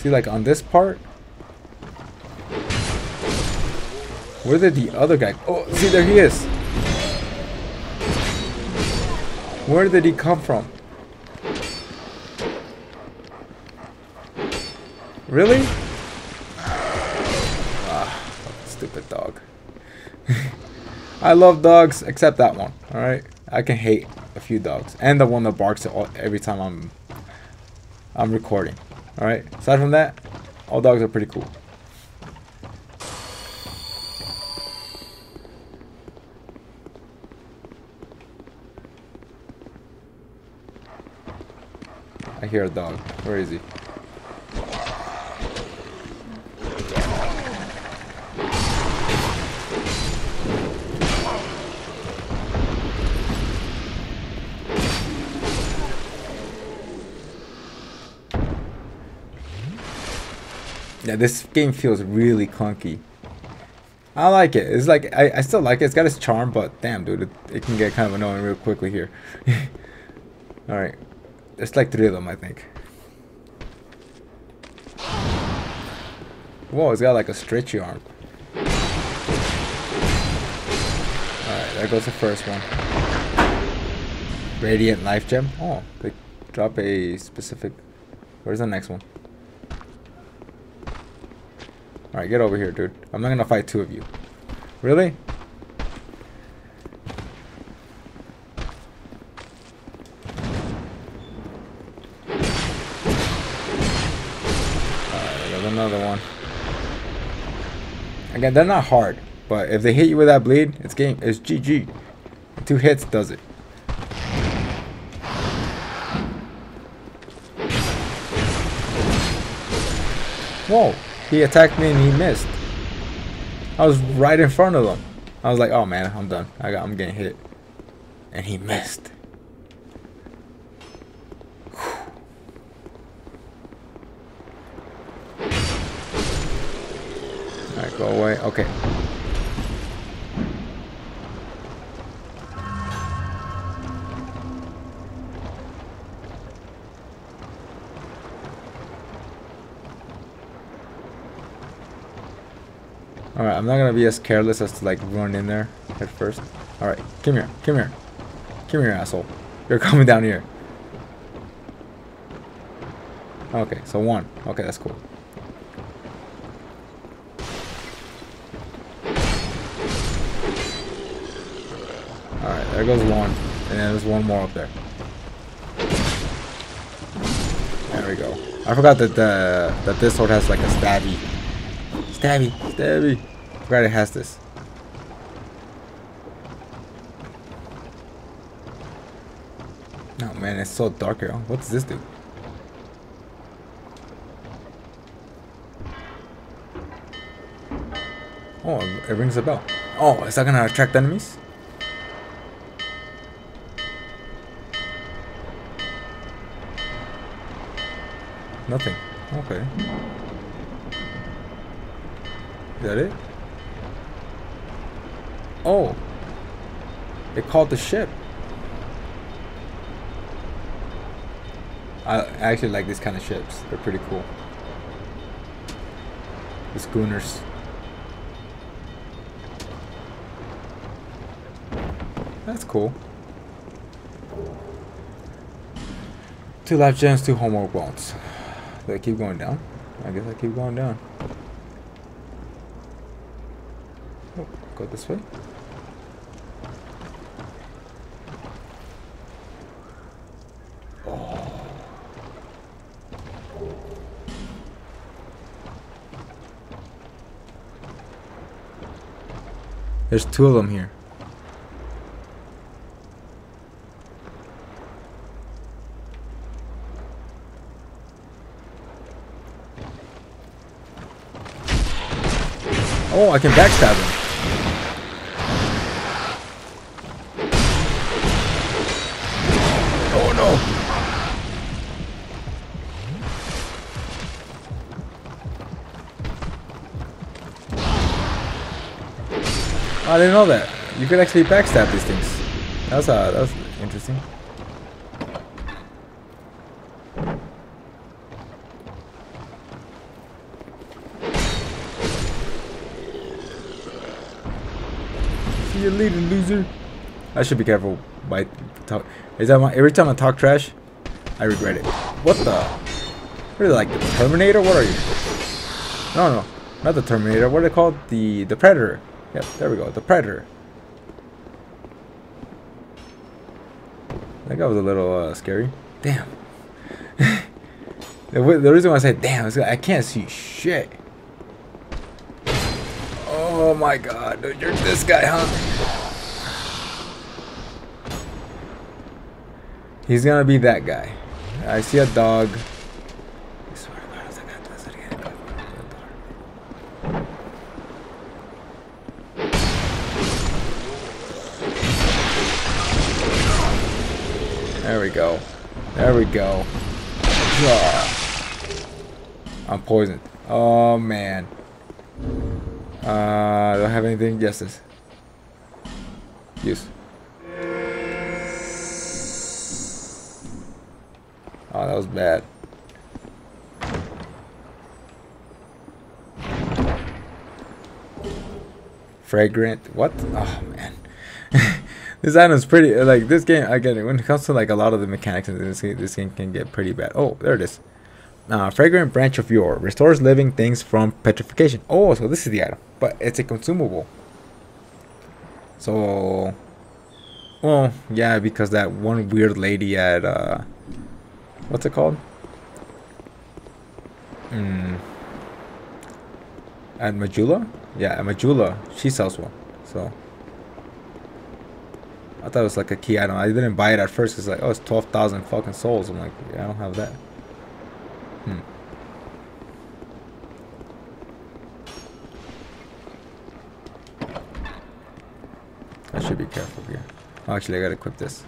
See, like on this part, where did the other guy? Oh, see, there he is. Where did he come from? Really? Ah, stupid dog. I love dogs, except that one. All right, I can hate a few dogs, and the one that barks every time I'm I'm recording. All right. Aside from that, all dogs are pretty cool. I hear a dog. Where is he? Yeah, this game feels really clunky. I like it. It's like I, I still like it. It's got its charm, but damn, dude, it, it can get kind of annoying real quickly here. All right, there's like three of them, I think. Whoa, it's got like a stretchy arm. Alright, there goes the first one. Radiant Life Gem. Oh, they drop a specific... Where's the next one? Alright, get over here, dude. I'm not gonna fight two of you. Really? There's another one. Again, they're not hard. But if they hit you with that bleed, it's game. It's GG. Two hits does it. Whoa! He attacked me and he missed. I was right in front of him. I was like, oh man, I'm done. I got, I'm getting hit. And he missed. Alright, go away. Okay. Alright, I'm not gonna be as careless as to like run in there at first. Alright, come here, come here. Come here, asshole. You're coming down here. Okay, so one. Okay, that's cool. Alright, there goes one. And then there's one more up there. There we go. I forgot that the that this sword has like a stabby. Stabby, stabby. Forgot it has this. Oh man, it's so dark here. What's this do? Oh, it rings a bell. Oh, is that gonna attract enemies? Nothing. Okay. Is that it? Oh. It called the ship. I actually like these kind of ships. They're pretty cool. The schooners. That's cool. Two life gems, two Homeward Bones. Do I keep going down? I guess I keep going down. Oh, go this way. There's two of them here. Oh, I can backstab him. I didn't know that. You could actually backstab these things. That's uh, that's interesting. See you later, loser. I should be careful by talk. Is that my, every time I talk trash, I regret it. What the? What are like the Terminator? What are you? No, no, not the Terminator. What are they called? The the Predator. Yep, there we go. The Predator. That guy was a little uh, scary. Damn. the, the reason why I said damn is I can't see shit. Oh my god, dude, you're this guy, huh? He's gonna be that guy. I see a dog. There we go. I'm poisoned. Oh man. Uh, I have anything? Yes, this. Use. Oh, that was bad. Fragrant. What? Oh man. This item's pretty. Like this game, again, when it comes to like a lot of the mechanics in this game, this game can get pretty bad. Oh, there it is. Uh, fragrant branch of yore restores living things from petrification. Oh, so this is the item, but it's a consumable. So, well, yeah, because that one weird lady at uh, what's it called? Hmm. At Majula, Yeah, at Majula, she sells one. So I thought it was like a key item. I didn't buy it at first. It's like, oh, it's twelve thousand fucking souls. I'm like, yeah, I don't have that. Hmm. I should be careful here. Oh, actually, I gotta equip this.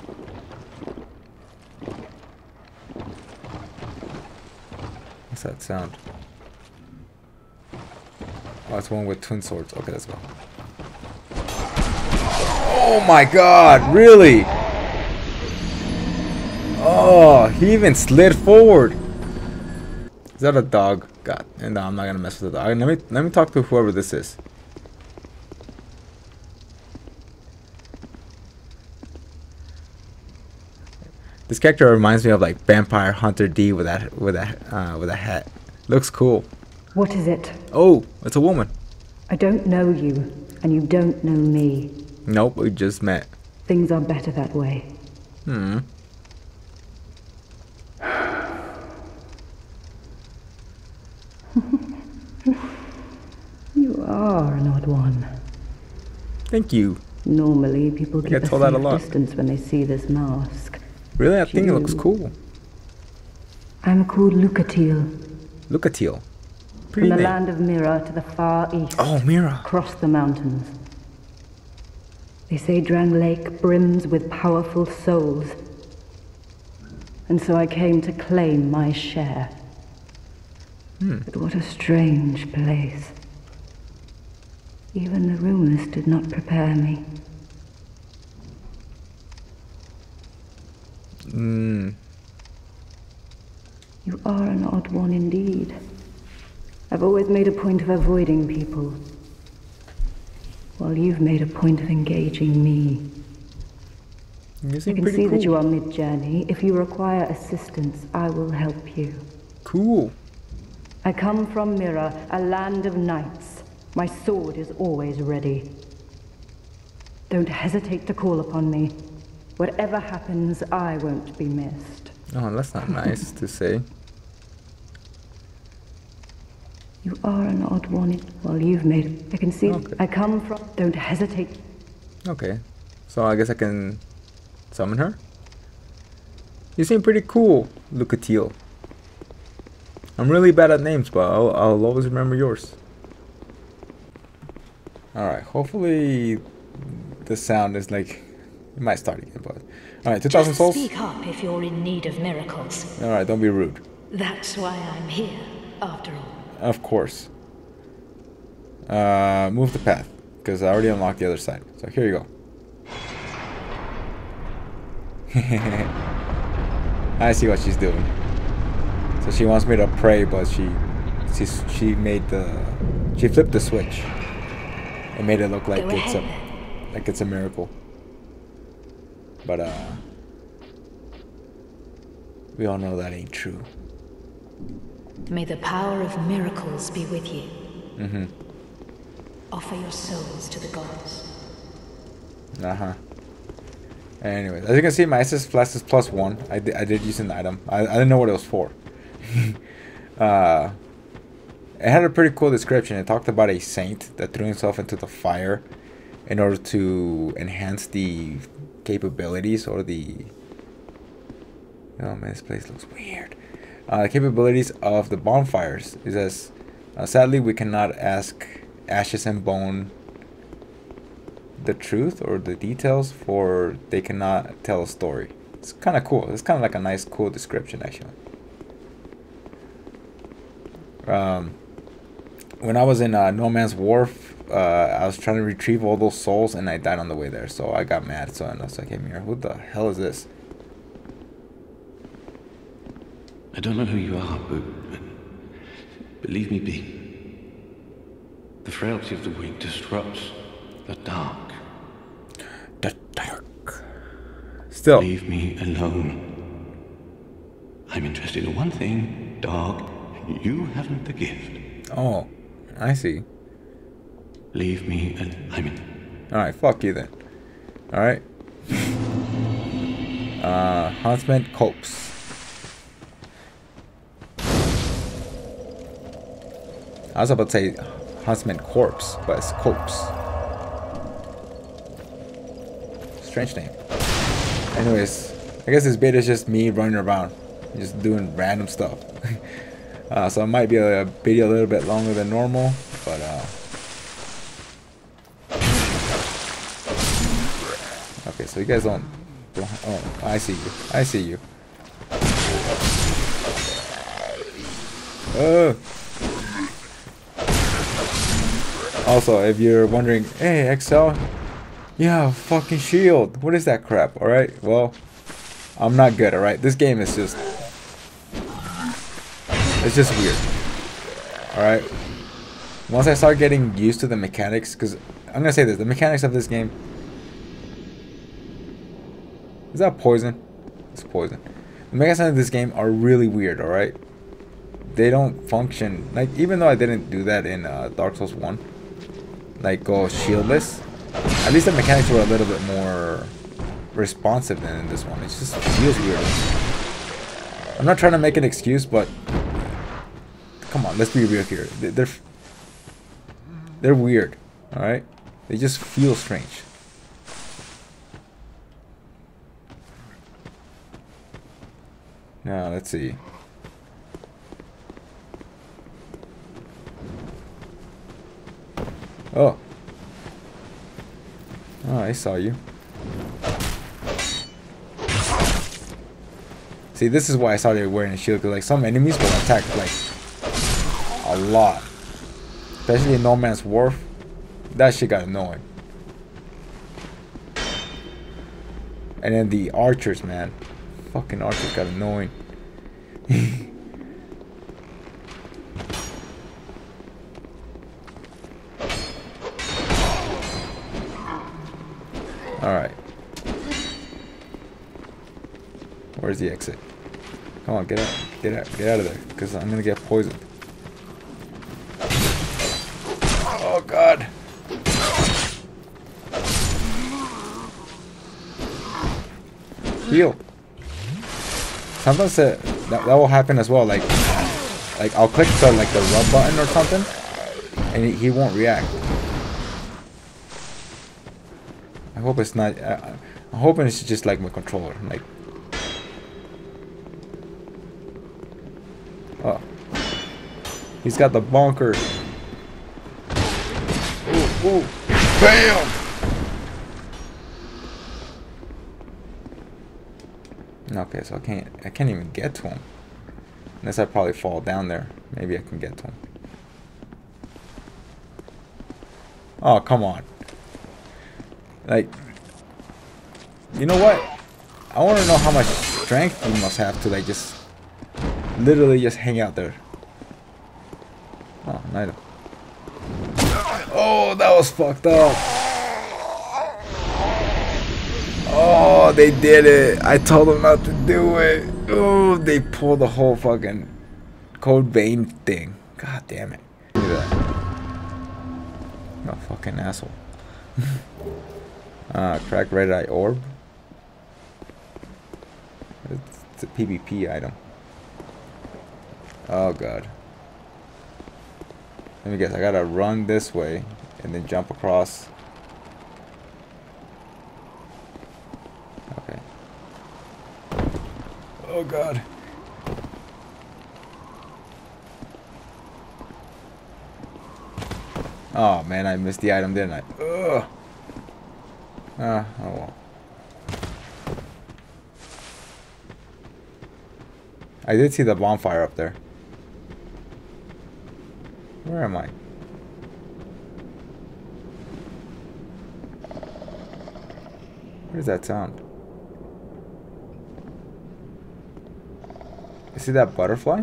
What's that sound? Oh, it's one with twin swords. Okay, let's go. Oh my god, really? Oh, he even slid forward. Is that a dog? God, no, I'm not gonna mess with the dog. Let me let me talk to whoever this is. This character reminds me of like Vampire Hunter D with that with that uh, with a hat. Looks cool. What is it? Oh, it's a woman. I don't know you, and you don't know me. Nope, we just met. Things are better that way. Hmm. You are an odd one. Thank you. Normally, people I get told that a lot. distance when they see this mask. Really, I think it looks cool. I'm called Lucatiel, Look at from the name. land of Mira to the far east. Oh, Mira. Across the mountains. They say Drangleic brims with powerful souls. And so I came to claim my share. Hmm. But what a strange place. Even the rumors did not prepare me. Mm. You are an odd one indeed. I've always made a point of avoiding people, while you've made a point of engaging me. You I can pretty see cool. that you are mid-journey. If you require assistance, I will help you. Cool. I come from Mira, a land of knights. My sword is always ready. Don't hesitate to call upon me. Whatever happens, I won't be missed. Oh, that's not nice to say. You are an odd one. Well, you've made. I can see. Okay. I come from. Don't hesitate. Okay. So I guess I can summon her? You seem pretty cool, Lucatiel. I'm really bad at names, but I'll, I'll always remember yours. Alright, hopefully the sound is like... It might start again, but... Alright, 2,000 Just souls? speak up if you're in need of miracles. Alright, don't be rude. That's why I'm here, after all. Of course. Uh, move the path, because I already unlocked the other side. So here you go. I see what she's doing. So she wants me to pray, but she, she, she made the, she flipped the switch, and made it look like it's a, like it's a miracle. But uh, we all know that ain't true. May the power of miracles be with you. Mm-hmm. Offer your souls to the gods. Uh huh. Anyways, as you can see, my Estus Flask is plus one. I did, I did use an item. I, I didn't know what it was for. uh, it had a pretty cool description. It talked about a saint that threw himself into the fire in order to enhance the capabilities or the. Oh man, this place looks weird. Uh, capabilities of the bonfires. It says, uh, sadly, we cannot ask Ashes and Bone the truth or the details for they cannot tell a story. It's kind of cool. It's kind of like a nice, cool description, actually. Um, when I was in uh, No Man's Wharf, uh, I was trying to retrieve all those souls and I died on the way there. So I got mad. So I hey, Mira, who the hell is this? I don't know who you are, but, but, leave me be. The frailty of the weak disrupts the dark. The dark. Still. Leave me alone. I'm interested in one thing, dog. You haven't the gift. Oh, I see. Leave me and I'm in. Alright, fuck you then. Alright. Uh, Huntsman Copse. I was about to say Huntsman corpse, but it's corpse. Strange name. Anyways, I guess this beta is just me running around, just doing random stuff. uh, so it might be a, a video a little bit longer than normal, but uh, okay. So you guys don't, don't. Oh, I see you. I see you. Uh. Also, if you're wondering, hey, Excel, yeah, fucking shield. What is that crap? Alright, well, I'm not good, alright? This game is just... It's just weird. Alright? Once I start getting used to the mechanics, because I'm gonna say this, the mechanics of this game... Is that poison? It's poison. The mechanics of this game are really weird, alright? They don't function, like, even though I didn't do that in uh, Dark Souls 1, like go shieldless, at least the mechanics were a little bit more responsive than in this one. It just feels weird. I'm not trying to make an excuse, but come on, let's be real here. They're they're weird, all right? They just feel strange. Now let's see. Oh, Oh, I saw you. See, this is why I started wearing a shield, because like some enemies will attack like a lot. Especially in No Man's Wharf. That shit got annoying. And then the archers, man. Fucking archers got annoying. Alright. Where's the exit? Come on, get out. Get out. Get out of there. Because I'm going to get poisoned. Oh, God. Heal. Sometimes uh, that, that will happen as well. Like, like I'll click the like the rub button or something, and he, he won't react. I hope it's not. Uh, I'm hoping it's just like my controller. Like, oh, he's got the bonker. Ooh, ooh, bam! Okay, so I can't. I can't even get to him. Unless I probably fall down there. Maybe I can get to him. Oh, come on. Like, you know what? I want to know how much strength you must have to like just literally just hang out there. Oh, night. Oh, that was fucked up. Oh, they did it. I told them not to do it. Oh, they pulled the whole fucking Code Vein thing. God damn it. Look at that. Oh, fucking asshole. Ah, crack red eye orb. It's, it's a PvP item. Oh god. Let me guess, I gotta run this way and then jump across. Okay. Oh god. Oh man, I missed the item, didn't I? Ugh. Ah, oh well. I did see the bonfire up there. Where am I? Where's that sound? You see that butterfly?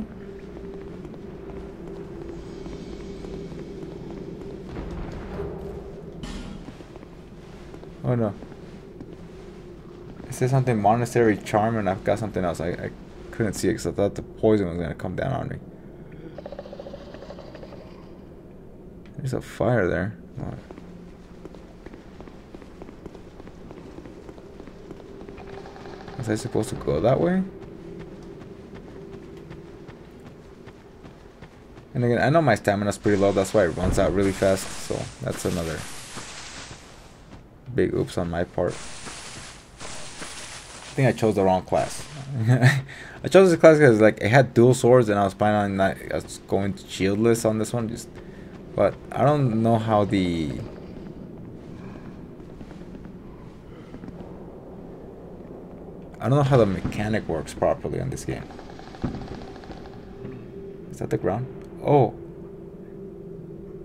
Oh no. It says something monastery charm and I've got something else. I, I couldn't see it because I thought the poison was going to come down on me. There's a fire there. Oh. Was I supposed to go that way? And again, I know my stamina's pretty low, that's why it runs out really fast, so that's another big oops on my part. I think I chose the wrong class. I chose this class because like it had dual swords and I was planning on not I was going shieldless on this one just but I don't know how the I don't know how the mechanic works properly on this game. Is that the ground? Oh.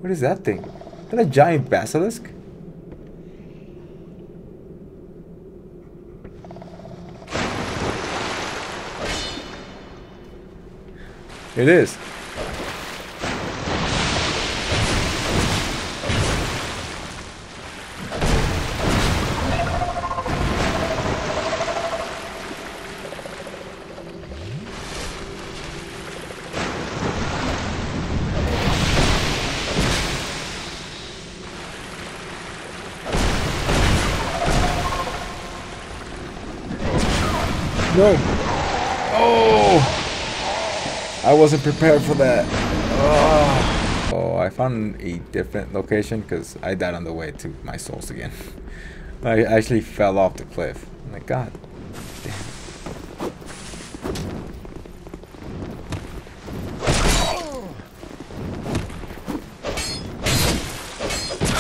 What is that thing? Is that a giant basilisk? It is. No. Oh! I wasn't prepared for that. Oh, oh I found a different location because I died on the way to my souls again. I actually fell off the cliff. Oh my god. Damn.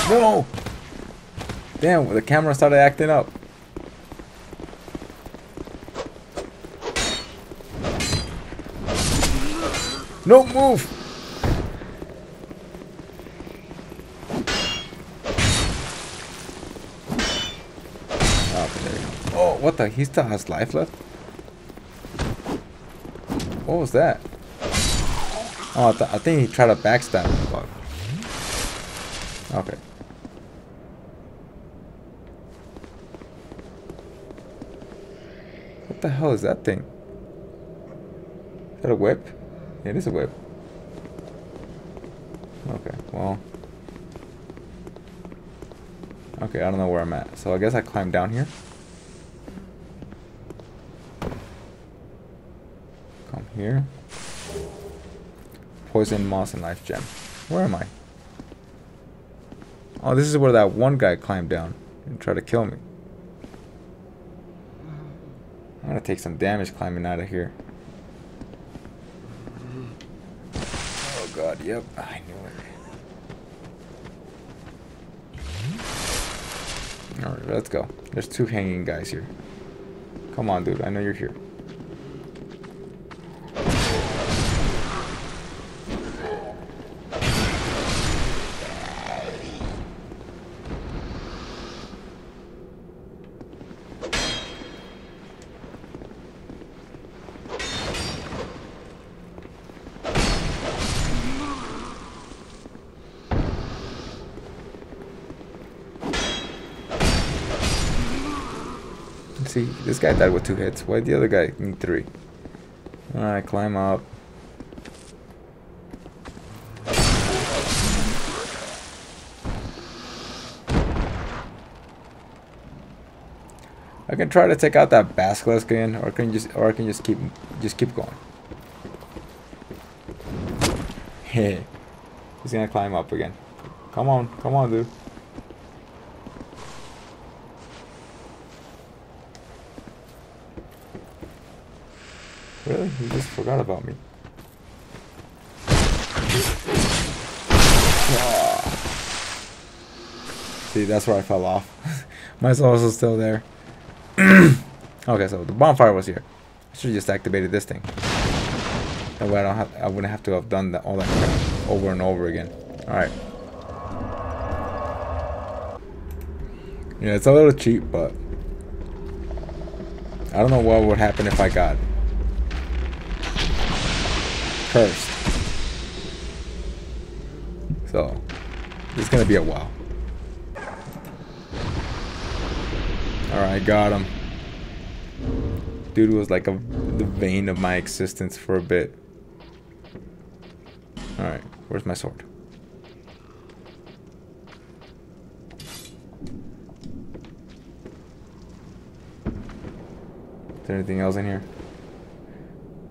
No! Damn, the camera started acting up. No move! Oh. Oh, what the? He still has life left? What was that? Oh, I, th I think he tried to backstab me, but... Okay. What the hell is that thing? Is that a whip? It is a whip. Okay, well. Okay, I don't know where I'm at. So I guess I climb down here. Come here. Poison, moss, and life gem. Where am I? Oh, this is where that one guy climbed down and tried to kill me. I'm gonna take some damage climbing out of here. God, yep, I knew it. Alright, let's go. There's two hanging guys here. Come on, dude, I know you're here. This guy died with two hits. Why the other guy need three? Alright, climb up. I can try to take out that basilisk again, or can just, or I can just keep, just keep going. Hey, he's gonna climb up again. Come on, come on, dude. Really? Just forgot about me. Ah. See, that's where I fell off. My soul is still there. okay, so the bonfire was here. I should have just activated this thing. That way I don't have I wouldn't have to have done that all that crap over and over again. Alright. Yeah, it's a little cheap, but I don't know what would happen if I got cursed. So, it's gonna be a while. Alright, got him. Dude was like a, the vein of my existence for a bit. Alright, where's my sword? Is there anything else in here?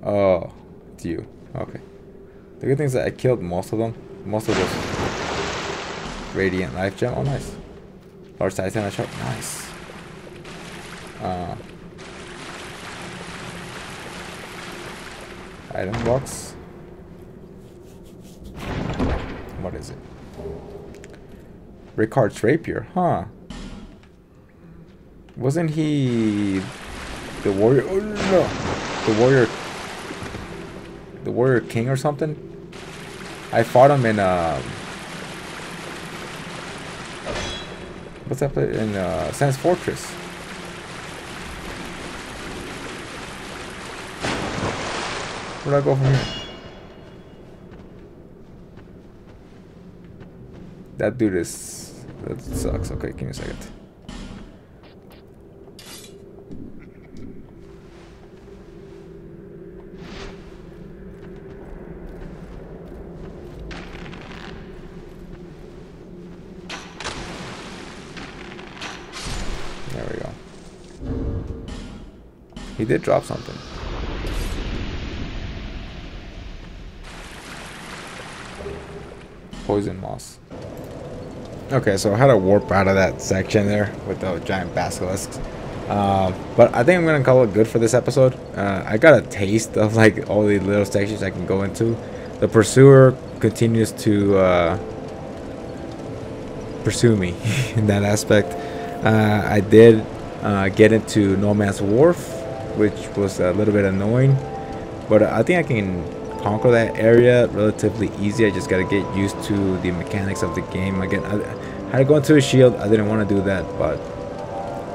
Oh, it's you. Okay. The good thing is that I killed most of them. Most of those radiant life gem. Oh, nice. Large Titanite Shard. Nice. Uh, item box. What is it? Ricard's rapier, huh? Wasn't he the warrior? Oh no, the warrior, warrior king or something? I fought him in uh, what's that in uh, Sen's Fortress? Where'd I go from here? That dude is that sucks. Okay, give me a second. He did drop something. Poison moss. Okay, so I had to warp out of that section there with the giant basilisks. Uh, but I think I'm gonna call it good for this episode. Uh, I got a taste of like all the little sections I can go into. The pursuer continues to uh, pursue me in that aspect. Uh, I did uh, get into No Man's Wharf, which was a little bit annoying, but I think I can conquer that area relatively easy. I just gotta get used to the mechanics of the game. Again, I, had to go into a shield. I didn't want to do that, but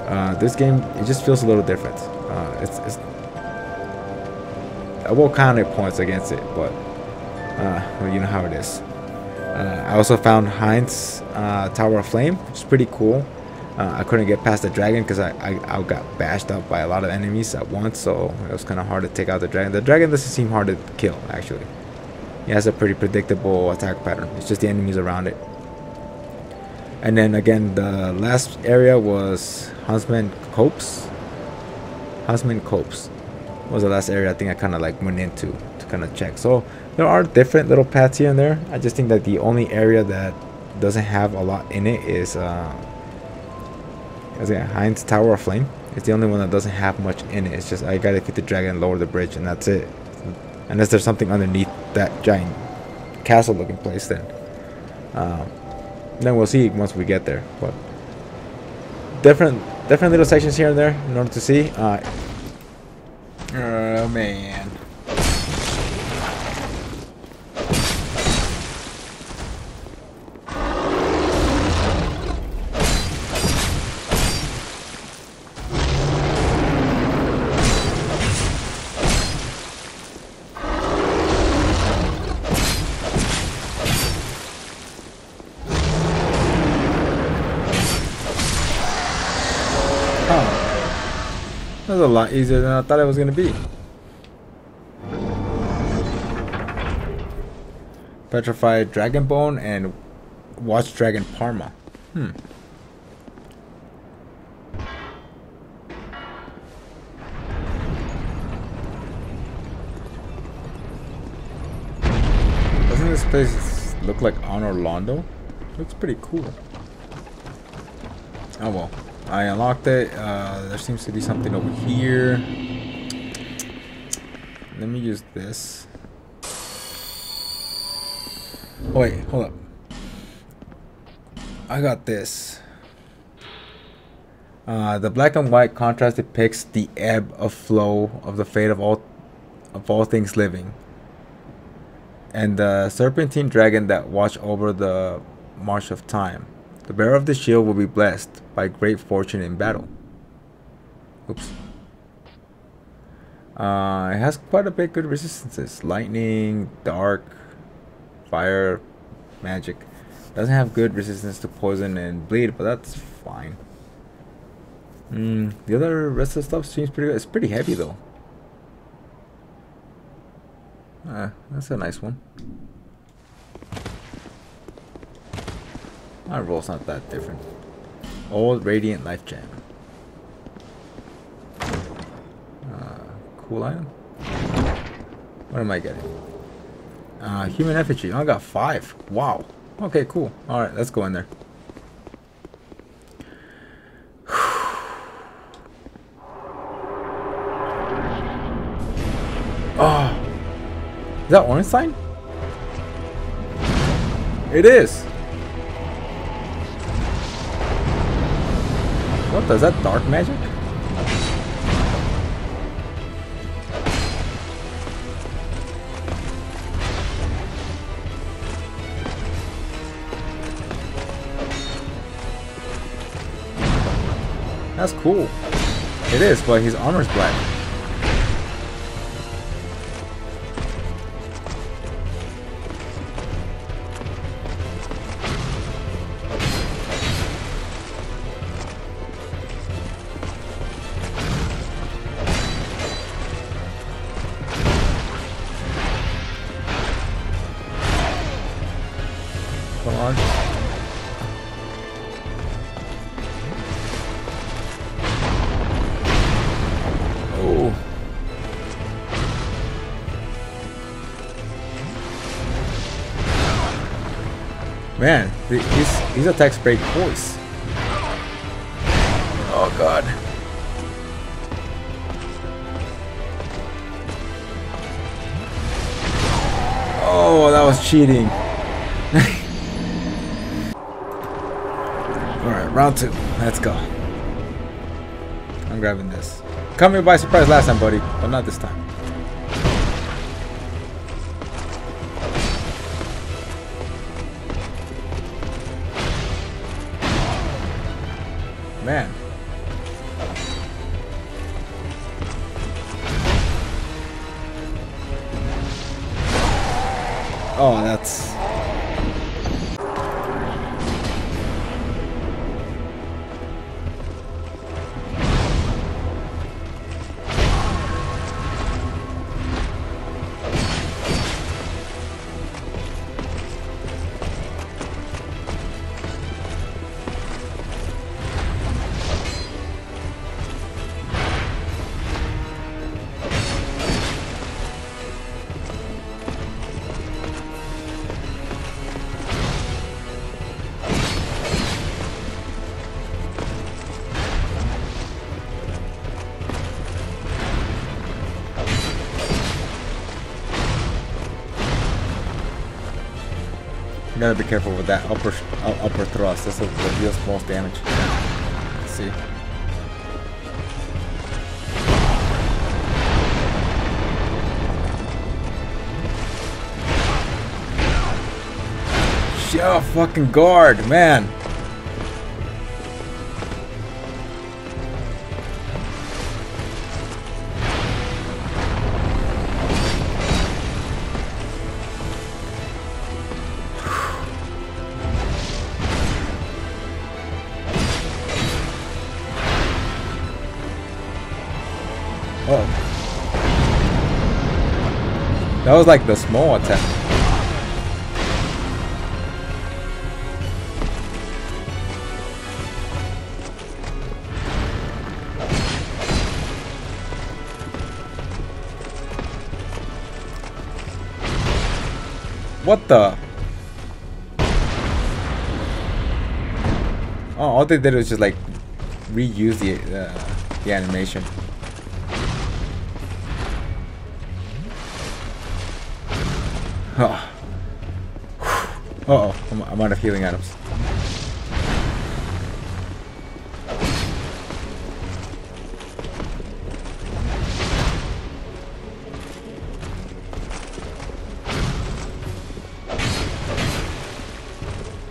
uh, this game it just feels a little different. Uh, it's, it's I will count it points against it, but uh, well, you know how it is. Uh, I also found Heide's uh, Tower of Flame, which is pretty cool. Uh, I couldn't get past the dragon because I, I, I got bashed up by a lot of enemies at once, so it was kind of hard to take out the dragon. The dragon doesn't seem hard to kill, actually. He has a pretty predictable attack pattern. It's just the enemies around it. And then again, the last area was Huntsman Copse. Huntsman Copse was the last area I think I kind of like went into to kind of check. So there are different little paths here and there. I just think that the only area that doesn't have a lot in it is uh, is it Heide's Tower of Flame. It's the only one that doesn't have much in it. It's just I gotta defeat the dragon, lower the bridge, and that's it. Unless there's something underneath that giant castle-looking place, then um, then we'll see once we get there. But different, different little sections here and there in order to see. Uh, oh man. A lot easier than I thought it was going to be. Petrified Dragon Bone and Watch Dragon Parma. Hmm. Doesn't this place look like Anor Londo? Looks pretty cool. Oh well. I unlocked it. Uh, there seems to be something over here. Let me use this. Oh, wait, hold up. I got this. Uh, the black and white contrast depicts the ebb of flow of the fate of all of all things living. And the serpentine dragon that watch over the march of time. The bearer of the shield will be blessed by great fortune in battle. Oops. Uh, it has quite a bit good resistances. Lightning, dark, fire, magic. Doesn't have good resistance to poison and bleed, but that's fine. Mm, the other rest of the stuff seems pretty good. It's pretty heavy though. Uh, that's a nice one. My role's not that different. Old Radiant Life Gem. Uh, cool item. What am I getting? Uh, human effigy. I got five. Wow. Okay, cool. All right, let's go in there. Oh, is that Ornstein? It is. What does that dark magic? That's cool. It is, but his armor's black. Attacks break voice. Oh god. Oh, that was cheating. Alright, round two. Let's go. I'm grabbing this. Caught me by surprise last time, buddy, but not this time. Careful with that upper uh, upper thrust. That's what deals most damage. Let's see. Shut fucking guard, man. Was like the small attack. What the? Oh, all they did was just like reuse the uh, the animation. Out of healing items.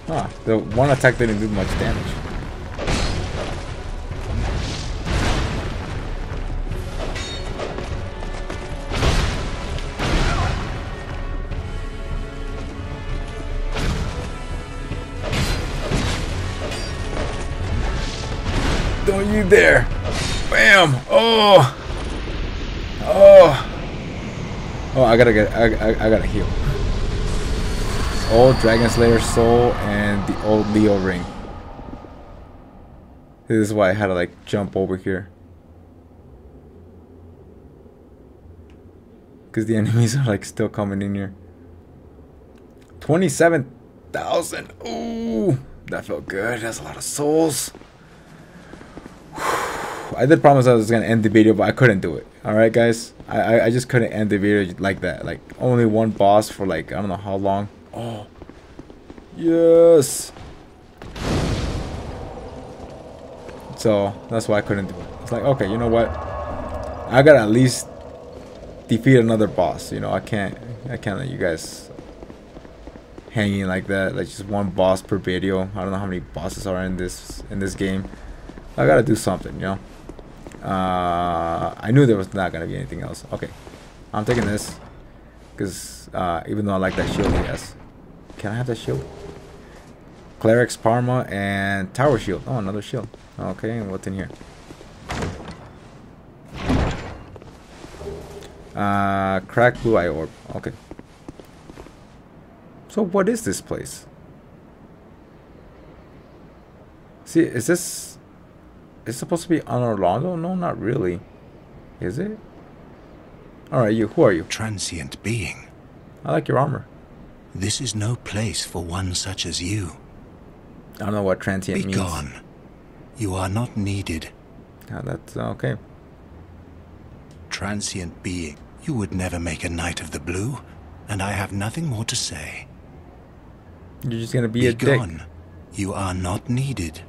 Huh, the one attack didn't do much damage. Don't! Bam! Oh! Oh! Oh, I gotta get, I, I, I gotta heal. Old Dragon Slayer Soul and the old Leo ring. This is why I had to like jump over here. Cause the enemies are like still coming in here. 27,000. Ooh, that felt good. That's a lot of souls. I did promise I was gonna end the video, but I couldn't do it. All right, guys. I, I I just couldn't end the video like that. Like only one boss for like I don't know how long. Oh, yes. So that's why I couldn't do it. It's like okay, you know what? I gotta at least defeat another boss. You know, I can't I can't let you guys hanging like that. Like just one boss per video. I don't know how many bosses are in this in this game. I gotta do something, you know. Uh, I knew there was not gonna be anything else. Okay, I'm taking this because uh, even though I like that shield, yes. Can I have that shield? Cleric's Parma and Tower Shield. Oh, another shield. Okay, what's in here? Uh, crack blue eye orb. Okay. So what is this place? See, is this... Is it supposed to be Anor Londo? Oh, no, not really. Is it? Alright, you. Who are you? Transient being. I like your armor. This is no place for one such as you. I don't know what transient Be means. gone. You are not needed. Yeah, that's uh, okay. Transient being. You would never make a knight of the blue, and I have nothing more to say. You're just gonna be, Be a dick. gone. You are not needed.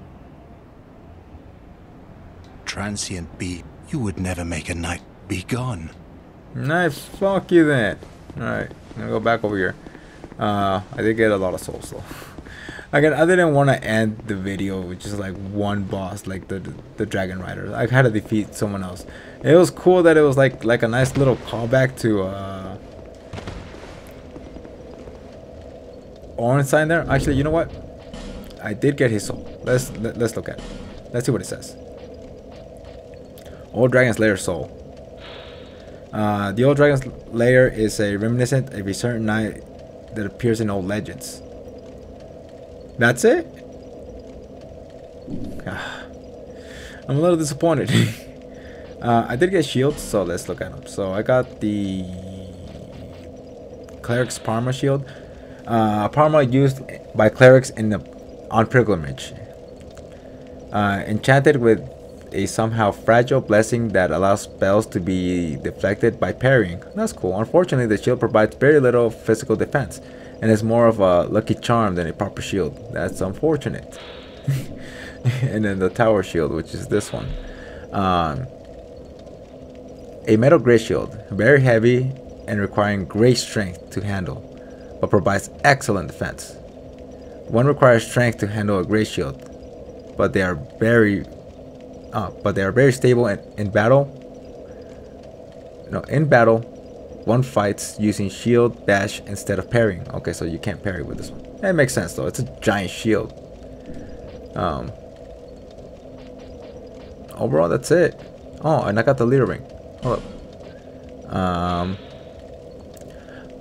Transient be. You would never make a knight. Be gone. Nice, fuck you then. Alright, I'm gonna go back over here. Uh, I did get a lot of souls though. Again, I didn't want to end the video with just like one boss, like the, the the Dragon Rider. I had to defeat someone else. It was cool that it was like like a nice little callback to uh, Ornstein there. Actually, you know what? I did get his soul. Let's let, let's look at it. Let's see what it says. Old Dragonslayer soul. Uh, the Old Dragon's Lair is a reminiscent of a certain knight that appears in old legends. That's it? I'm a little disappointed. uh, I did get shields, so let's look at them. So I got the Cleric's Parma shield. Uh, Parma used by clerics in the, on pilgrimage. Uh, enchanted with a somehow fragile blessing that allows spells to be deflected by parrying. That's cool. Unfortunately, the shield provides very little physical defense and is more of a lucky charm than a proper shield. That's unfortunate. and then the tower shield, which is this one. Um, a metal gray shield, very heavy and requiring great strength to handle, but provides excellent defense. One requires strength to handle a gray shield, but they are very uh, but they are very stable in, in battle. No, in battle, one fights using shield dash instead of parrying. Okay, so you can't parry with this one. That makes sense though. It's a giant shield. Um. Overall, that's it. Oh, and I got the leader ring. Hold up. Um.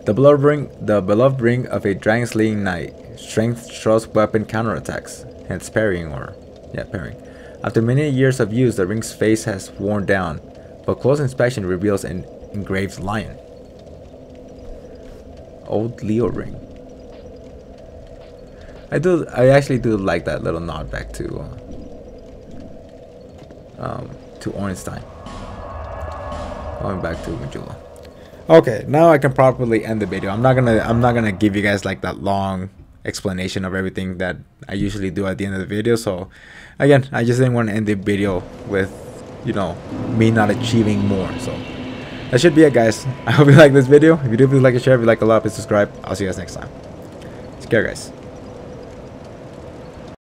The beloved ring, the beloved ring of a dragon slaying knight. Strength, trust, weapon, counterattacks. Hence parrying or yeah, parrying. After many years of use, the ring's face has worn down, but close inspection reveals an engraved lion. Old Leo ring. I do. I actually do like that little nod back to uh, um, to Ornstein. Going back to Majula. Okay, now I can properly end the video. I'm not gonna. I'm not gonna give you guys like that long explanation of everything that I usually do at the end of the video. So again, I just didn't want to end the video with, you know, me not achieving more. So that should be it, guys. I hope you like this video. If you do, please like and share. If you like a lot, please subscribe. I'll see you guys next time. Take care, guys.